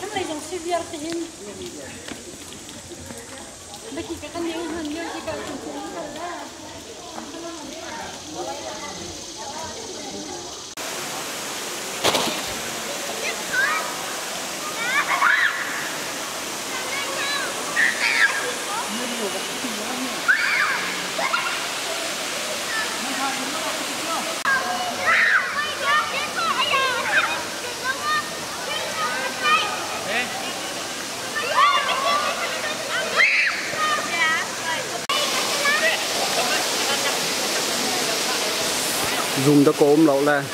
Thằng này giống siêu việt thì hình Bây giờ cái con những hình như chỉ cần chúng dùng cho lẩu là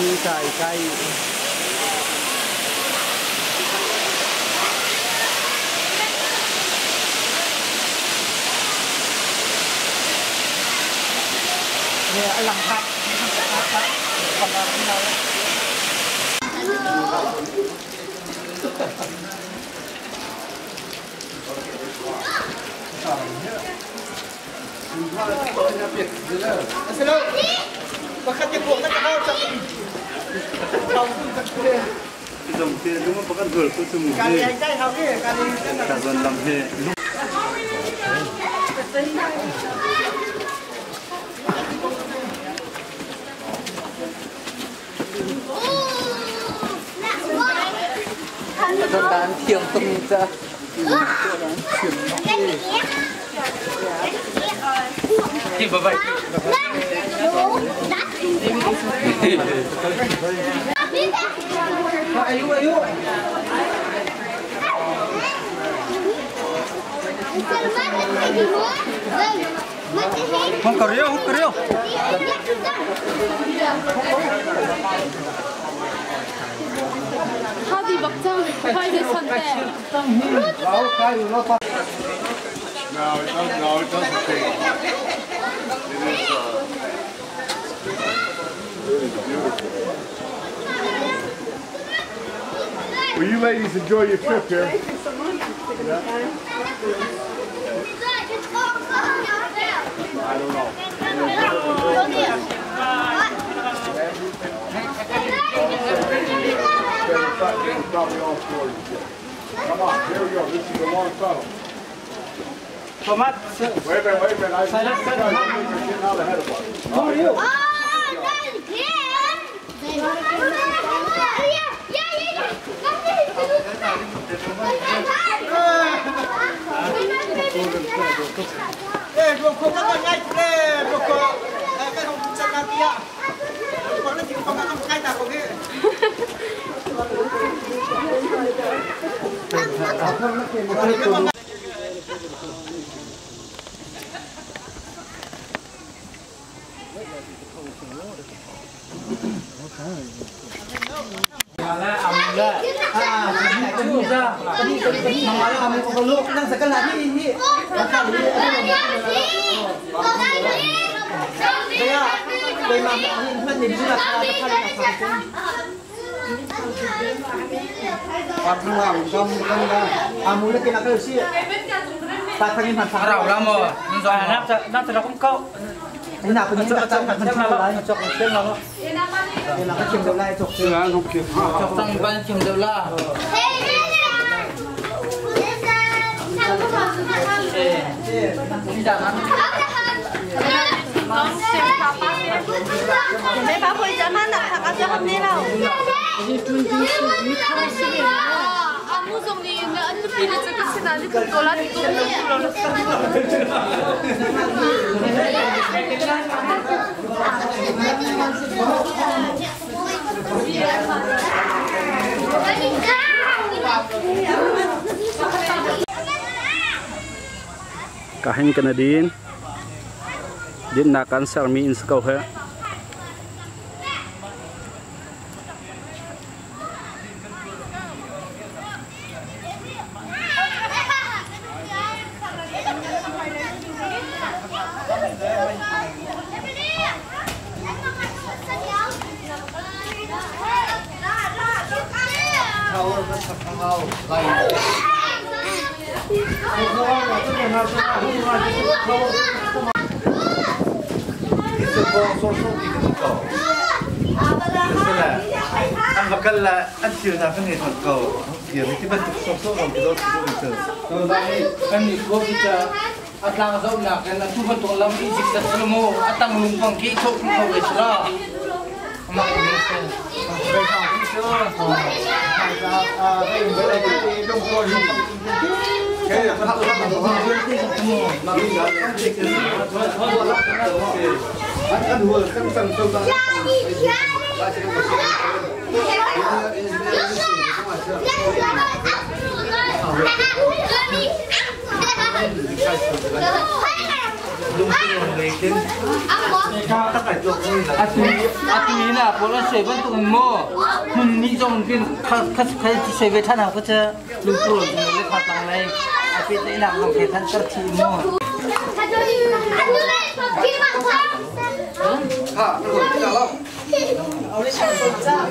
như cài cây làm thật. Còn là thế nào đấy? Xin lỗi. Có khách nhập cuộc tất cả đâu chẳng Không, cái dòng tiền đúng không có căn vườn tôi từng Càng đi đi anh trai học đi, càng đi cả dần làm hệ Dân đàn thiêng tung ra Thì bởi vậy? Hey, bye bye. Ayo, ayo. Kom, Karel, kom, Karel. هذه بقتان هاي صدق. No, it doesn't. No, it doesn't change. It is uh it is beautiful well you ladies enjoy your trip here I don't know Probably all four you. Come on, here we go. This is the long tunnel. For Matt. Wait a minute, wait a minute. I Silence, think I'm getting out ahead of us. Who are you? Oh, that's him! Yeah, yeah, yeah. Eh, Boko, kau naik deh, Boko. Eh, kau bukan nanti ya. Kau nanti kau akan naik tak, Boko? Hahaha. Ni bisa ka ka ka ka. Parang lang dom 你拿去，你拿去，你拿去，你拿去。 kịp chọc tăng ban chừng đều là đi ra nó Để bà hồi cho nó đặt thật cho hôm nay đâu. 아, 무성이 안 듣기는 저기 지나니 그 거라니 또 cả hành Canadian đến nạc ăn sar mi in skau he ăn lang dâu là cái là thu phân tổ lâm đi dịch đất sơ mô ăn tăng lùng bằng kỹ thuật không cầu về sữa mà cũng như thế Kay ka ki sir. Kay ka ah kay wala ki dong ko ni. Kaya ka ka Kan dua kan tang tang 아침이나 보라 세번 동안 뭐 문이 좀빈 가스 가스 세배 타나 그저 눈으로 눈을 가방에 앞에 대나 뭐 계산 떨치 뭐. 아, 그리고 이거 우리 잘 먹자.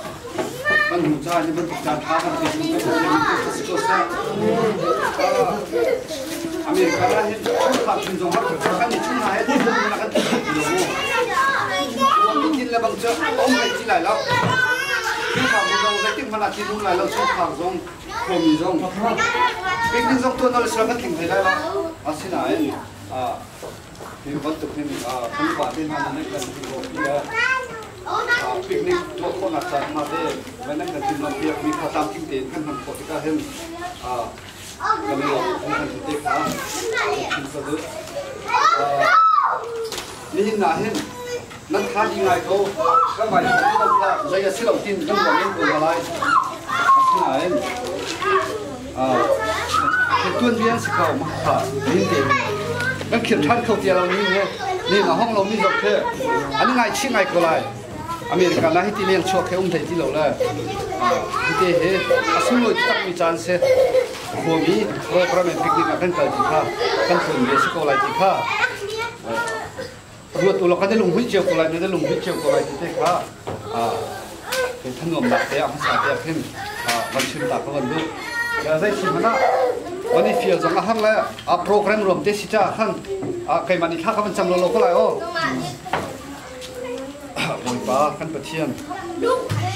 kan hujan ni berpecah tangan ke sini ke sini Amerika lah ni pun tak tunjung hak kan ni cuma ayat ni pun nak kan dulu Orang ni lah bang cak orang ni cila lah Kita kamu dong nanti mana tidur lah lah cak kamu dong komi dong Ini dong tu nak siapa tinggal lah asin ayat ah Ini bantu ini ah kan batin mana nak kan dulu เล่นตัวอะไรที่ไหนอ่าเห็นตัวเบี้ยสิเขามาขาดนี่เองนั่นเขียนท่านเขาเตียเรานี่เนี่ยนี่นะห้องเรามีดอกเทอันนี้ไงชิงไงก็ไรอเมริกันนะให้ที่เลี้ยงชัวร์แค่อุ้มไทยที่เราเลยอ่าที่เฮ้อาสุนเลยตักมีจานเสหัวมีโปรแกรมปิกนิกกันกันจีค่ะกันคนเบี้ยสิเขาไร America na hiti leng chua khe um thai ti lo la hiti he asung loi tak mi chan se kho mi roi pra me picnic na kan kal ti kha. Kan thun be se ko lai ti kha. Ruột tu lo ka de lung hui cheu ko lai de lung hui cheu ko lai ti te kha. A ke thanom na te am sa te phem a ban chim ta ko lu ya zai chi mana wani fia zang a hang la a program rom te si cha khang a kai mani kha ka ban cham lo lo ko lai o ลงป้าขันประเทียน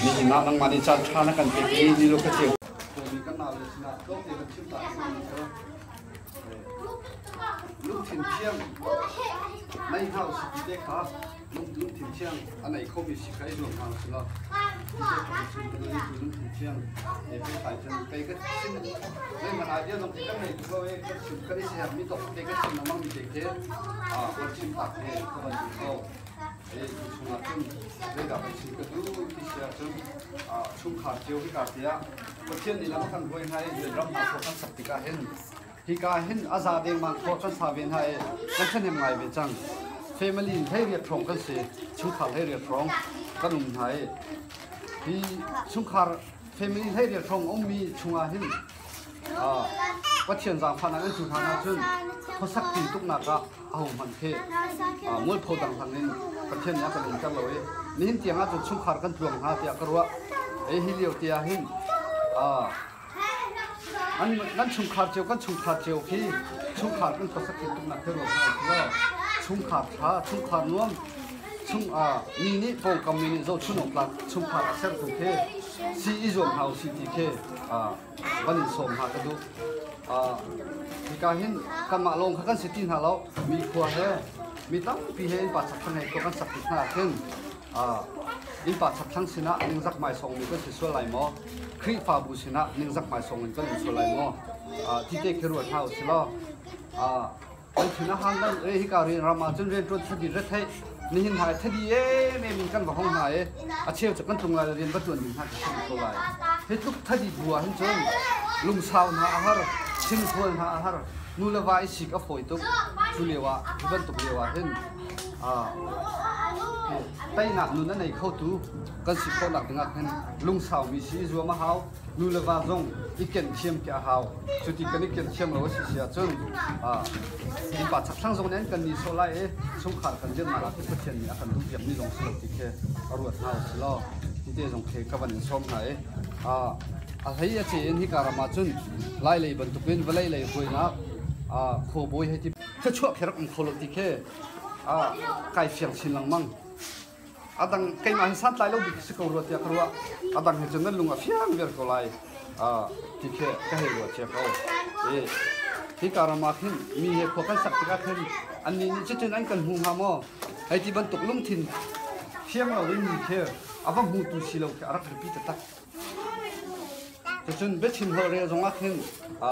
นี่หินะนังมาดิจันทานกันเก็บนี่นี่ลูกกระเจียวมีกันนาเลยชนะลูกถิ่นเชียงไม่เห้าสิเด็กค่ะลูกลูกถิ่นเชียงอันไหนเขามีสิใครหลวงมาสิละลูกถิ่นเชียงเด็กไปจนไปก็ชิมได้มาอาเดียวตรงที่กันไหนก็เอ้ก็ชิมก็ได้เสียมีตกเด็ก็ชิมน้ำมันมีเด็กเท่อ่าคนชิมตักเองก็มันดีเข้า để chúng ta chung để cả cái gì cái lúc thì sẽ chung à chung khát chiếu cái cả thế có chuyện là nó cần hay để làm nào có kan sắc cả hen thì cả hen aza deng man ko kan sa ben hai kan chen hem ngai be chang family thei riat thong kan se chung khal thei riat thong kan um hai chung khar family thei riat thong ông mi chunga hin à có chuyện rằng phan anh chủ thằng nào chân có sắc tin túc nạc à hồng hoàn thế à ờ, mỗi phô đằng thằng nên có chuyện nhá, có đồng chắc lối. Nên tiếng á tụi chung khar kan tuồng ha tia cơ ruộng ấy, hi liệu tia hin ờ. à anh anh chung khát chiều anh chung khát chiều khi. Chung khát anh có sắc tin túc nạc cái ruộng này chung khát ha chung khát luôn chung à mini phong cầm mini rồi chung nộp lạc chung khát sẽ được thế. si i zom hau si ti ke a ban in som ha ka du a mi ka hin kan ma long kan si tin ha lo mi khua he mi tam pi he pa chak khane ko kan sak na khen a in pa chak thang sina ning zak mai song mi ko si so lai mo khri pa bu sina ning zak mai song ko so lai mo a ti te khru ha ho si lo a 我听了喊个，哎，迄个人，然后嘛，真正做自己热菜。nên hiện tại thế thì mẹ mình căn vào không này à treo cho căn tung lại liền bắt chuẩn mình hát không lại hết lúc thế thì bùa hết trơn lùng sao nó à hết sinh thôi nó à hết นูเละวาไอชิกอฟอยตุ๊กชูเลวะทุบันตุกเลวะเห็นอ่าไตหนักนูนั่นในเข้าตูกันสิเข้าหนักถึงอักเห็นลุงสาวมีสีรัวมะฮาวนูเละวาจงอีกเกนเชียมแกเฮาสุดที่กันอีกเกนเชียมเราเสียจนอ่าอีปัดสักครั้งตรงนั้นกันนี่โซไล่ชุงขาดกันเยอะมาแล้วที่ประเทศนี้กันทุกอย่างนี่ลงสลดที่แค่อรวดเฮาสิลอที่เดี๋ยวสงเคกับวันนี้ชมไหนอ่าอะไรจะเห็นที่การมาจนไล่เลยบรรทุกเป็นไล่เลยคุยนะ โคบุยให้ที่ถ้ชั่วแครักองโคลติแค่ไก่เสียงชินลังมังอาดังไก่มาให้สั้นไล่ลูกสกุลรัวเทียครัวอาดังเห็นจนนั่นลุงอะเสียงเบียร์ก็ไล่ที่แคก็ให้รัวเชียกเอาเที่การมาขึ้นมีเหตุผลกันสักติกาขึ้นอันนี้จะจนอันกันหูหามอให้ที่บรรทุกลุ่มถิ่นเสียงเราได้มีแค่อาวังหูตุสิเราแค่รักรพิตตักจะจนเบ็ดชินหัวเรือจงอาขึ้นอ่า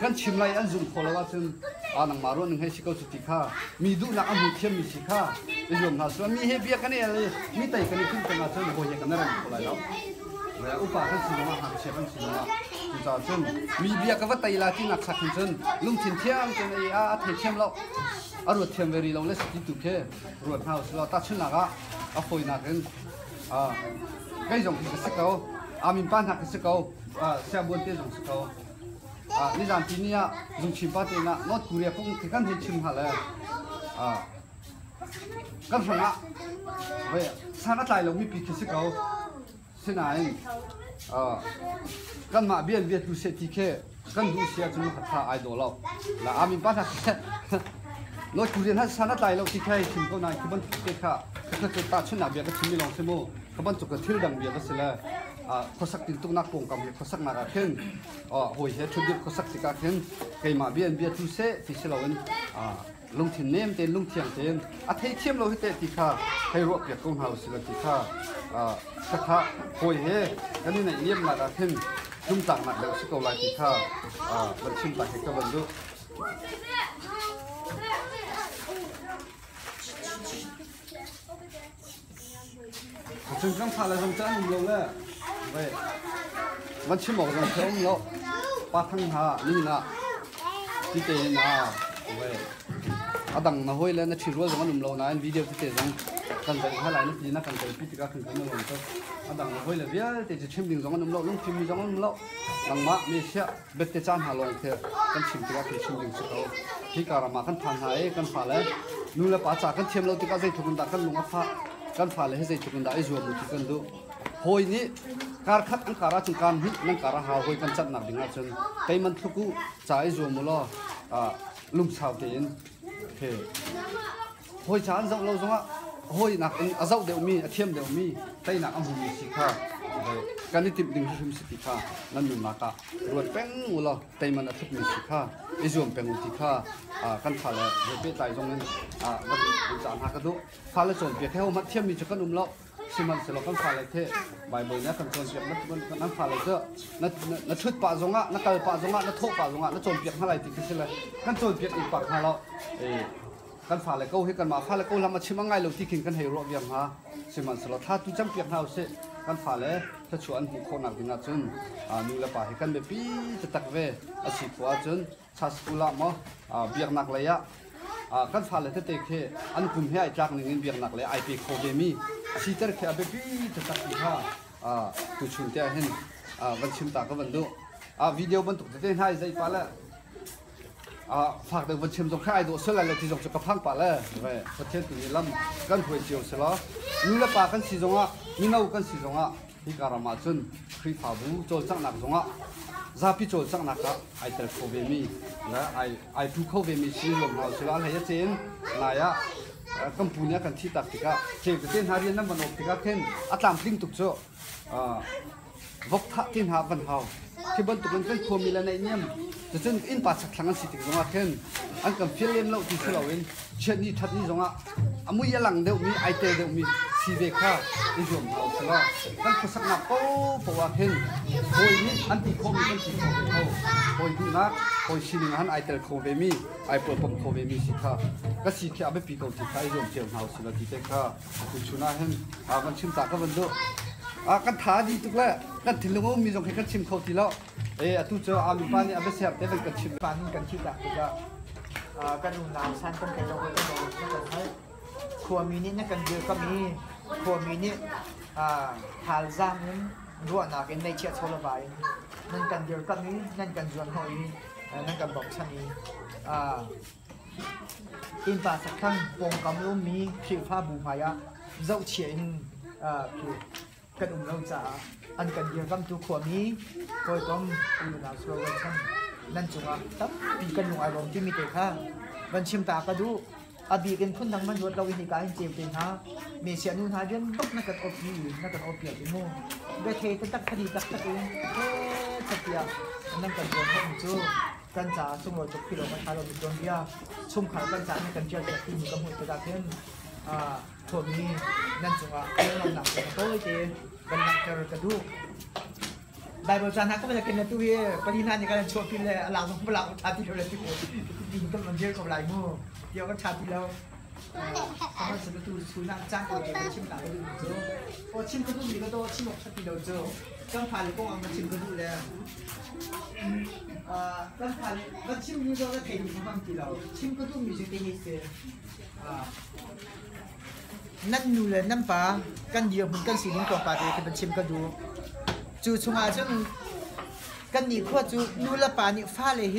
กันชิมไลอันจุ่มโคลว่าซึ่งอาหนังมารุนหนึ่งให้สิเขาสุติค่ะมีดูนักอาบุเทียมีสิค่าไอ้ยมหาส่วนมีเฮเบียกันเนี่ยมีไต่กันนี่ขึ้นกันอาซึ่งโคยกันนั่นแหละโคลแล้วเวลาอุปากันชิมมาหากเชฟันชิมมาคุณจ่าซึ่มีเบียกับว่าไตลาที่นักสักซึ่นลุงชิมเทียมจนไอ้อาเทียมเราอารวดเทียมเวรีเราเลสติตุเครวดเท้าส์เราตัดชุนนักอ่อาโคยนักเองอ่าใครจงคิดสักเขอามินปานหักสกเขาอ่าเสียบุนเตี้ยจงสกเข 啊，你让今年啊，从七八点了，我突然风突然间清下来，啊，干什么？喂，三个大龙没比气是高，是哪样？啊，干嘛别别都是地壳，干东西啊，么是他爱多了，那阿明把他，我突然他三个大龙地壳去，高来，基本地壳，他他打出那边个清理龙什么，他把这个跳两边个是了。Hồi hết chút điểm có sắc thì cả khen cái mà biết biết tu sẽ thì sẽ lâu à lung thiên nem tên lung thiang tên à thấy thiêm lâu hết thì khá thấy ruột việc công hào sẽ là thì khá à chắc khá hồi hết cái này nem là cả khen lung ta nát đều sẽ cầu lại thì khá à vẫn xin tại cái cái vấn đề chúng ta phải là dùng chân dùng đấy vậy vẫn chưa một lần thiếu nhiều ba thằng hà như nè tí tệ nè vậy à đằng nó hôi lên nó chỉ rồi giống nằm lâu nè video tí tệ giống cần phải hai lại nó tí nó cần phải tí cái cần phải nó làm sao à đằng nó hôi là biết thì chỉ chim đình giống nằm lâu lúc chim giống nằm lâu đằng má mi sẽ biết tệ chan hà long thế cần chim tí cái chim đình sẽ có khi cả mà cần thằng hà ấy cần phải là nu là bà cha cần chim lâu tí cái dây thùng đã cần lùng áp phá kan phale le he zai da ai zuwa mu ti kan du hoi ni kar khat an kara chung kan hi nang kara ha hoi kan chat nak dinga chen kai man thuku cha ai zuwa mu lo a lum chau te in he hoi chan zong zau lo zonga hoi nak in azau deu mi athem deu mi tai nak am hu mi ให้กันที่ติดดึงชุมสิทธิข้ะนั่นนุนักะรวดแป้งอุลาเตมันอาทิตมีสิฆะไอิจวมเป็นอุติข้าอ่ากันผ่าเลยเฮ้ยไตตรงนั้นอ่ามันอุจานหากระดุผ่าเลยส่วนเปียกแค่ว่ามัดเทียมมีจักรนุ่มแล้วสิมันเสร็จแล้วกันผ่าเลยเทบ่าบ่ายนี้กันส่วนเปียกนั่นมันนั่นผ่าเลยเจอนั้นนั้นชุดป่าจงอะนั่นกระป่าจงอะนั่นโถป่าจงอะนั่นส่วนเปียกเท่าไรติดกันเสียเลยกันส่วนเปียกอีกปากหาเราเออกันฝ่าเลยก็ให้กันมาฝ่าเลยก็ลำมาชิมังไงเราที่กิงกันให้รอบยังฮะสิมันสลดถ้าตุจัเปียกเฮาเส kan phale tha chuan hu khona dina chun a nu la pa hi kan be pi ta tak ve a si kwa chun cha skula mo a biak nak la ya a kan phale te te khe an kum he ai chak ni ngin biak nak le ai pe kho ge mi si ter khe a be pi ta tak hi ha a tu chun te hin a van chim ta ka van do a video ban tu te hai zai pa la ฝากเด็กวันเชิมจงค่ายดูเสลายเลยที่จงจะกระพังป่าเลยประเทศตุนิลัมกันหวยเจียวเสร็จแล้วรู้แล้วป่ากันสีจงอะ à chân khi phá vũ cho chắc nạc kum ạ ra chak cho chắc nạc ạ ai ip kho về mi và ai abe pi te tak ni ha à tu lại te hin à van chim ta ka van do à video ban chế te hai zai năm la à thì được van à jong khai tục cho à vóc jong thiên hạ pa hào khi pa the bên ni lam mi là chiu se จะจนอินปัสสักทางสิทธิ์ของอาเคนอันกับฟิลเลนเราที่เราเองเช่นนี้ทัดนี้จงอะอามุยหลังเดียวมีไอเตเดียวมีซีเวค่าอีกอย่เราสละกันคุอสักนักโอ้ปวาเห็นโอยนี้อันที่คมกันที่คมเขาโอยดูนักโอยชินหันไอเตลโคเวมีไอเปิดปมโคเวมีสิค่ะก็สิค่ะไม่ปีกองสิค่ะอีกอจียมเราสละที่เตค่ะคุณชนาเห็นอาวันชิมตาก็วันเดอ อากันทาดีทุกแล้วกันถึงแลงวมีสองให้กันชิมเขาทีแล้วเออตุเจ้าอามีปานี่อาเบเสียบเป็นกันชิมปานี่กันชิมละก็ ก็ดูน้ำสั้นกันกันเรก็จะดูกันให้ครัวมีนี่นักกันเยอะก็มีครัวมีนี่อ่าทาลซาำนั้นรั่วหนากันในเชียร์โซลบายนั่นกันเยอะก็มีนั่นกันจวนหอยนั่นกันบอกชันนี้อ่าอินปาสักครั้งปงกำลุ่มมีคิวฟ้าบูพายะเจ้าเฉียนอ่าคือ กันอุ้มเราจะอันกันเดียวกับตัวขวมีคอยต้องอุ้มเราสโลว์ช่างนั่นจุงอะตับปีกันลงอารมณ์ที่มีแต่ข้าวันชิมตากระดูอาบีกันพุ่นทั้งมันรถเราอินิกาเจ็บเป็นฮะเมเสียนูนหาเรื่องบักนักกันอบนี่นักกันอบเปียกเป็นมู่เบเทกันตักคดีตักตักเองเฮ้สักเปียวนั่นกันรวมให้จูกันจ่าสุ่มเราจบพี่เรามาทาเราเป็นตัวเดียวชุ่มขากันจ่าในกันเจียวจากที่มีกำหนกระดาษเพื่อนอ่า thôi mi nên chúng ta làm nặng, cái tôi thì bên làm cho cái đủ. Đại bộ sản hắc bây giờ kinh này tôi bây giờ này cái này chụp phim là làm không làm thà thì đâu là tôi đi tâm làm việc không lại mua. Giờ có thà thì đâu. Ờ, không sẽ tôi xuống làm trang của cái chim là cái đồ ô chim có đồ gì có đồ chim một thà đi đâu chứ trong phải là công ăn mà chim à? ờ, có đồ đấy, à? Trong phải là chim như đó là cái gì không? Ăn thì đâu ờ. chim có đồ mình sẽ cái gì à นั่นนูเลยนั่นปากันเดียวมันกันสีนิ่งกว่าปาเดียวเป็นชิมกันดูจูชงอาจังกันนี่ขวจูนูละปานี่ฟ้าเลยเฮ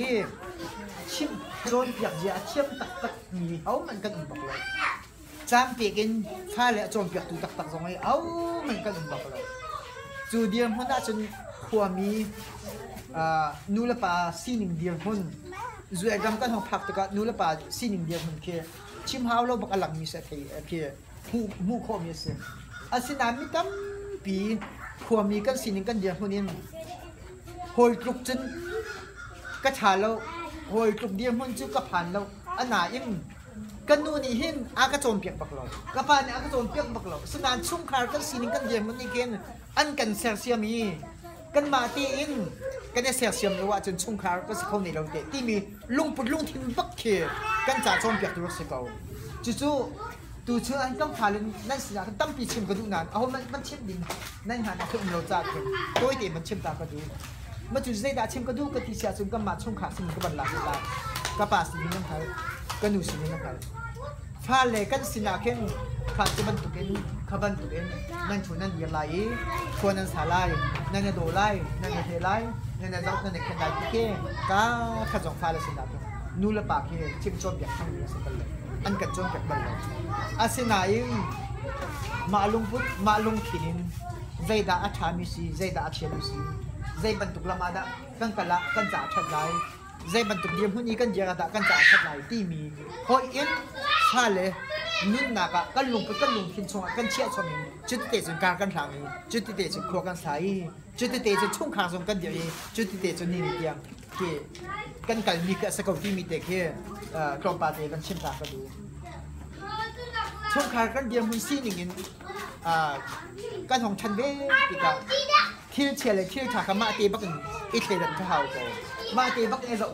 ชิมโดนเปียกเยาเชี่ยมตักตักมีเอามันกันอีกบอกเลยจามเปียกินฟ้าเลยจนเปียกตูตักตักตรงไอเอามันกันอีกบอกเลยจูเดียมคนน่าจนขวมีอ่านูละปาสีนิ่งเดียมคนจูเอกำกันของพักตะกะนูละปาสีนิ่งเดียมันเคชิมฮาวเราบักหลังมีเสถียรเค ผู้ผู้ข้อมีเสียอาศินามิกัมปีขวมีกันสินิกันเดียวคนนี้หอยกลุกจนกระชาเราหอยกลุกเดียวมันจุกกระพันเราอันไหนยังกันนู่นนี่เห็นอากระโจนเปียกบักเรากระพันอากระโจนเปียกบักเราสนานชุ่มคาร์กันสินิกันเดียวมันนี่เกนอันกันเสียเสียมีกันมาตีอินกันเนี่ยเสียเสียมเลยว่าจนชุ่มคาร์ก็สิเขาในเราเตะที่มีลุงปุดลุงทิ้งบักเคกันจ่าโจนเปียกตัวสิเขาจู่ๆ ตูเชื่ออันต้องพาเลยนั่นสินะตั้มปีชิมกระดูกนานเอามันมันช่นดินนั่นหันคือเราจัดกันโดยเดียวมันชื่อมตากระดูกมาจุดใจดาชิมกระดูกกะทิเสียสุนก็มาช่วงขาสิมก็บันลาเวลากระป๋าสินี่นะครับก็หนูสินี่นะครับฟาเลยกันสินะเข่งขาดจะบรรทุกเองขบันทุกเองนั่นชวนนั่นเยียร์ไล่ควรนั่นสาไล่นั่นเนี่ยโดไล่นั่นเนี่ยเทไล่นั่นเนี่ยรับนั่นเนี่ยแคนได้ที่เก่ก้าขจงฟาเลยสินะนู่นละปากเก่ชิมชมอยากทำอยู่สักเลย anh cắt chọn cắt bao à xin này mà lung phút mà lung khiến dây đã ăn chả mi xì dây đã ăn chè mi xì dây bận tục làm à đã căn cả lạ căn giả chặt lại. Dây bận tục điểm hơn như căn giả đã căn giả chặt lại. Tì mi hội yên xa lệ nhưng là cả căn lùng cái căn lùng khiến cho căn chia cho mình. Chứ để cho cả căn thằng chứ để cho khó căn sai chứ để cho chung khang trong căn địa chứ để cho nên tiếng ke kan kal mi ka sa ko ti mi te ke klom pa te kan chim ta ka du ช่วงขากันเดียมมุนซี่หนึ่งอ่ากันของฉันเด้ปีกาที่เชียร์เลยที่ชากมาตีบักอีเทดันข้าวโกมาตีบักเอซอ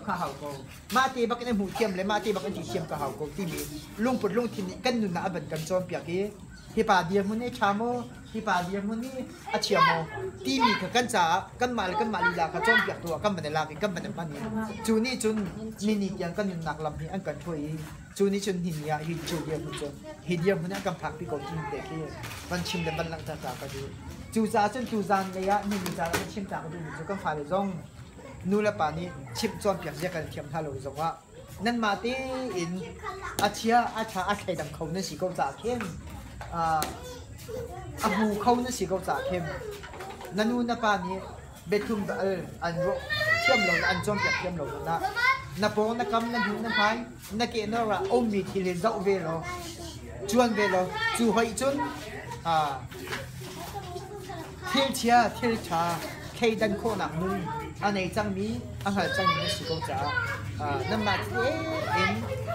ฮิปาดียมุนี่ชาโมฮิปาดียมุนี่อาชียโมตีมีกับกันจ้ากันมาลกันมาลีลากับจอมเปียกตัวกันบันเดลากันบันเดบ้านนี้จูนี่จุนนี่นี่ยังกันหนักลำนี้อันกันพวยจูนี่จุนหินยาหินจูเดียมุนจนหินเดียมุนี่กันผักพี่กกินเด็กเลยมันชิมแต่บันลังจ้าจ้าก็ดูจูจ้าจนจูจานเลยะนี่มีจ้าแล้วชิมจ้าก็ดูจูกันฝ่ายเลยจองนู่นละป่านี้ชิมจอมเปียกเยอะกันเทียมท่าเลยจงว่านั่นมาตีอินอาชีอาชาอาไข่ดำเขานี่ยสีก็จ่าเข้ม à khem a a hu khau na si ko nanu na pa ni betum ba al an ro thiam lo an chom pyak thiam lo na na po na kam na du na phai na ke no ra om mi thi le zau ve lo chuan ve lo chu hoi chun à thiên chia thiên cha cây đan khô nặng nung anh ấy chẳng mi อาหารจังนี้สุกงจ้าอ่าน้ำมาเอ็น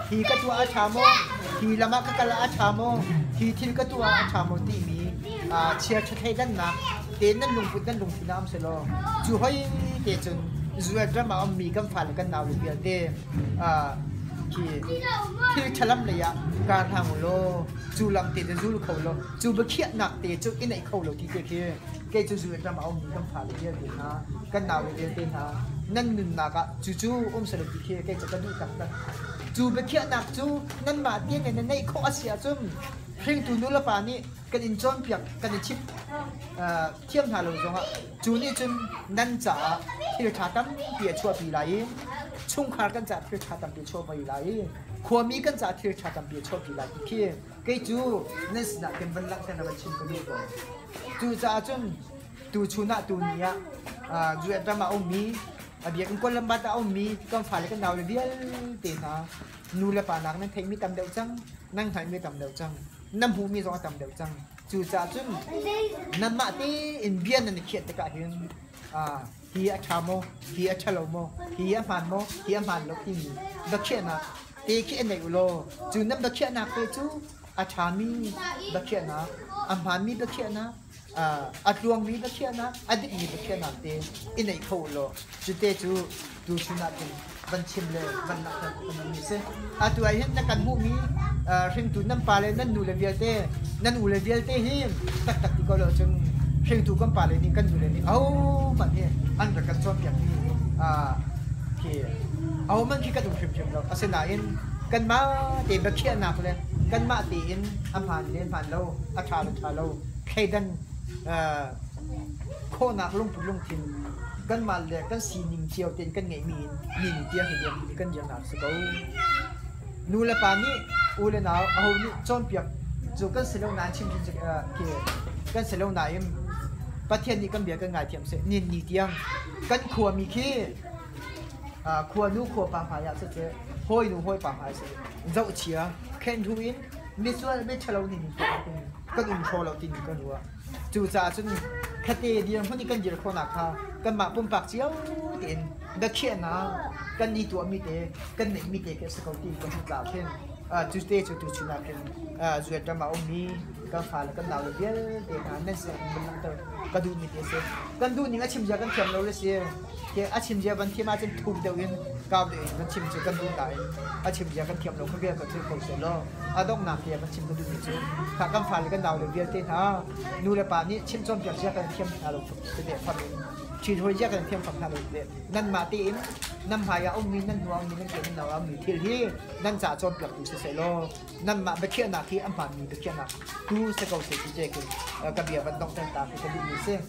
ทีก็ตัวอาชาโมทีละมากกะละอาชาโมทีทีก็ตัวอาชาโมตีมีอ่าเชียร์ชดให้ดันนะเต้นนั่นลงพุทนั่นลงพินามเสลอจู่ให้เตจนจู่จะมาอมีกันฝันกันนาวหรือเปล่าเดอ่าที่ที่ฉลับเลยอะการทางโลจูลำเตจะจูเขาโลจูบเขียหนักเตจูอิไหนเขาโลที่เจเกจูจูจะมาเอามีกันฝันเลยเดีวนะกันนาวเลยเดียวนะ ปานี่กันอินจอนเปียกกันอินชิปเทียมทาลงจงอะจูนี่จนนั่นจ่าที่เราชาตั้มเปียชัวปีไรชุ่งขากันจ่าที่เราชาตั้มเปียชัวปีไรขวมีกันจ่าที่เราชาตั้มเปียชัวปีไรอีกทีก็จูนั่นสินะเป็นบรรลักษณะวันชิมกันดูก่อนจูจ่าจนตูชูน่ะตูนี้อะจูเอ็ดมา Abi ang ko lamba tao mi kan phale kan dawle bial te na nula pa nên nang mi tam deu chăng nang thai mi tam deu chăng nam hu mi zo tam deu chăng Chú cha chung nam ma te in bian na khiet te ka hin à hi a chamo hi a chalo mo hi a man mo hi a lúc lo ki mi da khiet na te khiet nei chú chu nam da khiet na chú chu a chami da khiet na a man mi da khiet na อาดวงมีนักเชียนะอดีตมีนักเชียนนั่งเต้นอินไอเขาโลจุดเตจูดูชุนัดเป็นบันชิมเลยบันนักมันมีเสอาตัวไอเห็นนักการหูมีเอ่องตัวนั่นปลาเลยนั่นนูเลเวลเต้นั่นอูเลเวลเต้เฮมตักตักที่ก็เราจึงเรื่องตัวกันปลาเลยนี่กันดูเลยนี่เอามันเนี่ยอันประกันชอบอย่างนี้อ่าเคเอามันที่กระดูกเข็มๆเราอาเซนาอินกันมาเตะบักเชียนนักเลยกันมาเตะอินอัมพันเล่นผ่านเราอาชาลอาชาเราใครดัน À, cô nạc lung bụt lung thìn gần mà lệ gần xì nhìn chiều tiền gần ngày mình nhìn tiền thì điểm thì gần giờ nào sẽ có nu là bà ni u là nào à, hầu như chọn việc dù gần xì lâu nán chim chim kì gần xì lâu nán em. Bắt thiên đi gần việc gần ngày thiểm sẽ nhìn nhị tiền. Gần khua mì khi à khua nu khua bà phải sẽ thế hôi nu hôi bà phải sẽ dậu chia khen thu in. Biết suốt biết chờ lâu thì mình các intro lâu thì mình cần nữa จูจ่าจนคดีเดียงพวกนี้กันเยอะคนหนักค่ะกันมาปุ่มปากเจ้าเด่นดักเขียนนะกันนี่ตัวมีเตกันไหนมีเตก็สกอตีกันทุกล่าเช่นอ่าจูเตจูจูชินัเป็นอ่าจูเอตมาอุ้มมีกันฟ้าแล้วกันดาวเลยเบี้ยเตนะนั่นเสิยมันนั่งเตอกันดูมีเตเสกันดูนี่อาชิมเจ้ากันเขีมเราเลยเสียเกอาชิมเจ้าบันที่มาจนถูกเดียวเอง ก้าวเดินมันชิมจะกันดูไหนอาชิมยากันเทียมเราก็เรียกกันชื่อคนเซโลอาต้องนาเทียมันชิมก็ดูมีชื่อถ้ากันฟันกันดาวเรียกเต้นฮะนู่นเลยป่านนี้ชิมจนเปียกยากันเทียมอารมณ์เสียความชีวิตยากันเทียมความทารุเนี่ยนั่นมาตีนนั่นพายาองมีนั่นหัวมีนั่นเกี่ยนั่นเรามีที่ที่นั่นจ่าจนเปียกดูเซโยล้นั่นมาไปเคี่ยนนาที่อันผ่านมีไปเคี่ยนนาดูสเกลเซติเจกันกระเบียบันต้องเต็มตาคืกันดูมีเสีย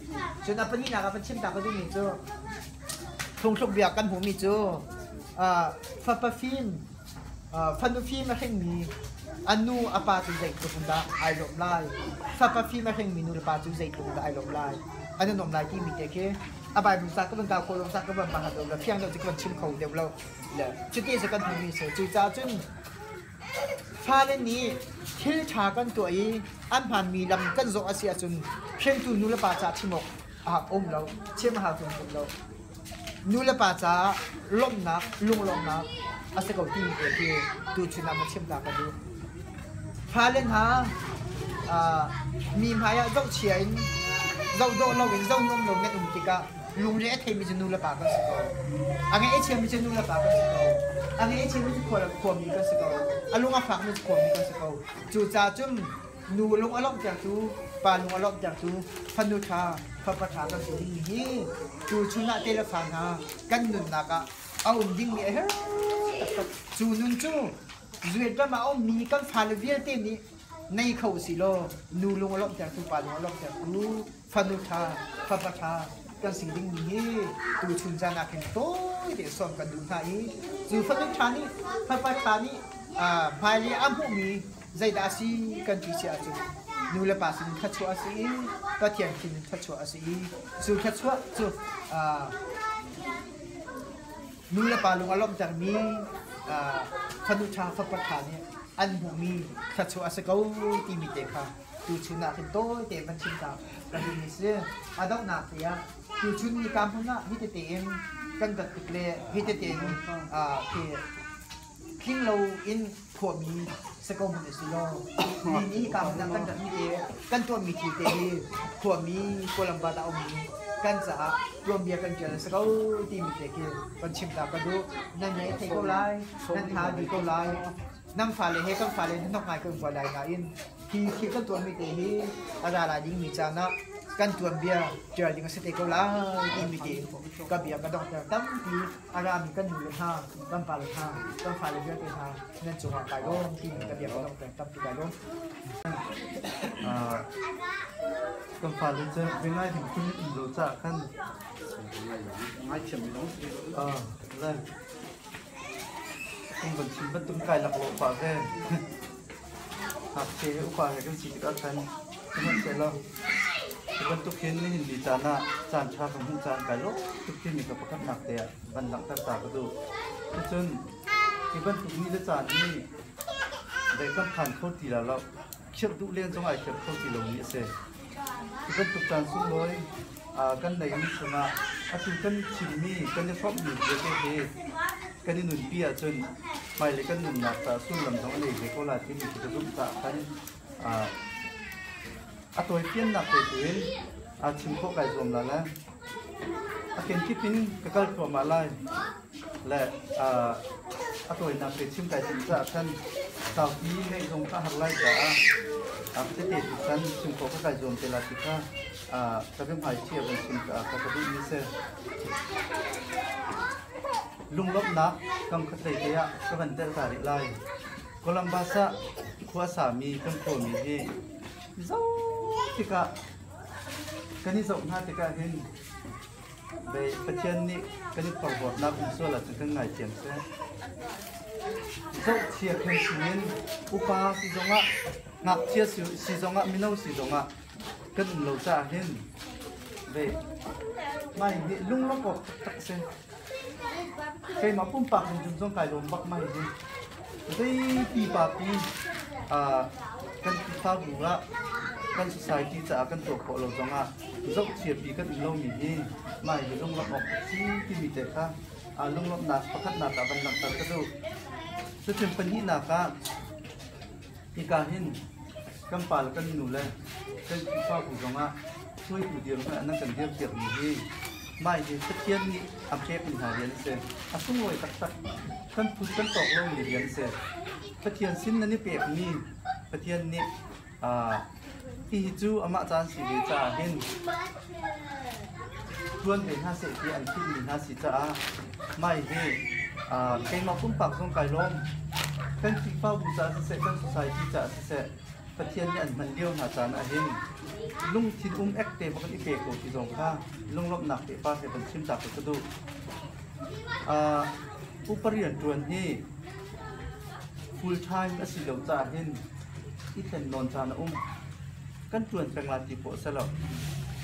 จนอันนี้นะครับมันชิมตาก็ดูมีชื่ทงทงเบียกันหูมีชื่ phát phim à phát phim mà hình mình anu apa tu zai tu bunda ai lom lai fa pa fi ma kheng minu pa tu zai tu bunda ai lom lai anu nom lai ki mi te ke abai bu sa ka ban ka ko lom sa ka ban ba ha do la phiang do ji kan chim khou de lo le chu ti sa kan tu mi se chu cha chun ฟาเลนนี้เที่ชากันตัวอีอันผ่านมีลำกันโซอาเซียจุนเพียงตูนูละปาจาชิมกอาอมเราเชื่อมหาทุนเรา นูละปาจาล้มนักลุงล้มนักอาศัยกับทีมเอทีตูชุนามันเชื่อมตากันดูฟาเลนฮาอ่ามีพายาเจ้าเฉียนเจ้าโดเราเห็นเจ้านมลงในอุ่มติกาลุงเรียกเทมีจนูละปากันสิโกอันนี้เอเชียมีจนูละปากันสิโกอันนี้เอเชียมีขวดขวดมีกันสิโกอันลุงอาฝักมีขวดมีกันสิโกจูจ่าจุ่มนูลุงอารมณ์จากจู ปาลุงอารมณ์จากจูพันุชาพระประธานกันสินี่จูชุนาเตลฟานากันนุนนักะเอาอุ่นดิ้งมีเฮ้จูนุนจูจุดกันมาเอามีกันฟาเลเวียเต็ม นูเลปาสินขัดชัวสีก็เทียนคินขัดชัวสีสูขัดชัวสูนูเลปาลุงอารมณ์จากมีขนุชาฟักประานเนี่ยอันบุมีขัดชัวสกาวตีมีเตค่ะดูชุนาเป็นโตเตมันชินตาประเด็นนี้เสียอาดอกนาเสียดูชุนมีการพูดนะฮิตเตมกันกับติดเลยฮิตเตมอ่าคือคิงเราอินผัวมี สกมันสิโลนี่กำนังกันจะมีเอกันตัวมีทีเตมีตัวมีกัวลัมบาตาอมีกันสะรวมเบียกันเจอสกอตีมีเตกีกันชิมตากระดูนั่นไงเทก็ไลนั่นทาดีก็ไลนั่งฟาเลยเฮ้กันฟาเลยนั่นงไงกันกว่าได้ไงอินที่ที่กันตัวมีเตมีอะไรอะไรยิ่งมีจานะกันตัวเบียเจอยิ่งสเตก็ไลตีมีเต คุณรู้จักกัน ngay chậm nó เออเลยคุณบัญชีบันตุ้มไก่หลักโลกว่าแค่หักเชยอุปาให้กันสิกันกันคุณมันเสร็จแล้วบันตุกเห็นนี่เห็นดีจานะจานชาของคุณจานไก่โลกตุกเห็นนี่กับประคับหนักเตะบันหลังตาตากระดูจนที่บันตุกนี้แ Ikan tu kini hindi tana chan cha không kung hin chan kailo tu kini ka pakat nak te ban lang tak tak tu. Kucun ikan tu ni le chan ni để các kan khot ti là la khiep du len trong ai khiep khot ti lo ni se. Ikan tu chan sung loi à kan này mi sung a a tu kan chim mi kan ne phop ni je te he kan ni nun pi a chun mai lấy kan nun nak ta sung lam song le để ko là cái ni tu dum ta kan à à tôi tiên là pe tuyến. À chim ko cái zom là nè à kiến ki pin, cái cái của mà lại là à à tôi là pe chim cái chim giả thân. Sau khi hệ dùng các hạt lại cả à cái tiền tu chim ko cái kai zom te la ti à a ka bem hai chi chim cả cái cái du ni lung lốc nát kam khat le te ya ka ban te ta ri lai kolambasa khua xả mi trong cổ mi gì. Dâu ti ka kani zo na hình về hin be đi ni kani par bot na kum so la chu cái ngai chem se zo chia khen sin upa si zonga ngak chia si si zonga minau si zonga kan lo cha hin ve mai ni lung lo ko tak se kai ma pum pak jum zong kai lom bak mai hin dei pi pa pi a kan กันสัยที่จะกันตัวพอเราจงอะยกเสียบีกันเราหนีนี่ไม่เดี๋ยวลงรับออกที่ที่มีแต่ค่ะาลงรับหนักประคัดนักตาบันนักตากระดูกจะเป็นปัญญาหนักอะอีการเห็นกำนป่าแล้วกันหนูเลยกันข้าวผู้จงอะช่วยผู้เดียวกันนั่นกันเดียวเกี่ยวหนีนี่ไม่เดี๋ยวเทียนนี่อัเชฟปัญหาเรียนเสร็จอาสุ่งลอยตักตักกันพุ่งกันตกลงเรียนเสร็จพะเทียนสิ้นนั่นนี่เปียกนี่พะเทียนนี่อ่า thì chú ở mạ chan xì để trả hiền luôn đến ha sẽ thì ăn khi mình ha xì trả mai hề à cái mà cũng bằng không cài lông cái chỉ phao bù trả sẽ cái sai chỉ trả sẽ phát hiện nhận mình điều mà chan ở hiền lung chín um ép tế bằng cái kể của chị dòng pha lung lọc nạc để pha sẽ phần chim chạp của tôi à uparian tuần hi full time ở xì đầu trả hiền ít lần non chan um kan tuan peng la ti po sa lo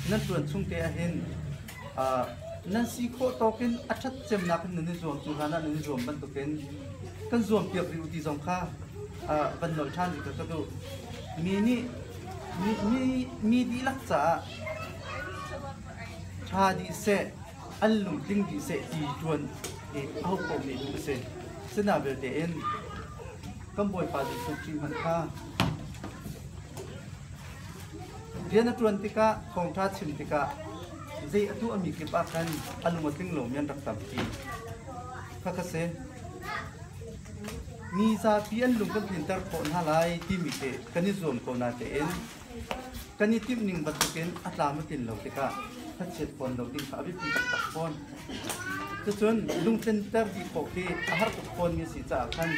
nan tuan chung te a hin a nan si kho to kin a that chem na kan ni zom chu hana ni zom ban to ken kan zom piak ri uti zom kha a ban nol than ka ka do mi ni mi mi mi di lak cha cha di se an lung ting di se di tuan e au ko mi du se sina vel te en kam boy pa di suk chim han kha Lian atuan tika kongtra chim tika zai atu ami ki pa kan alumating lo mian rak tam ki. Kakase ni sa pian lung kan pintar ko na lai ti mi te kani zoom ko na te en kani tim ning bat ken atlama tin lo tika thật còn đầu tiên phải biết tìm tập con cho nên lung chân tập đi cổ thì hát tập con như sĩ giả khăn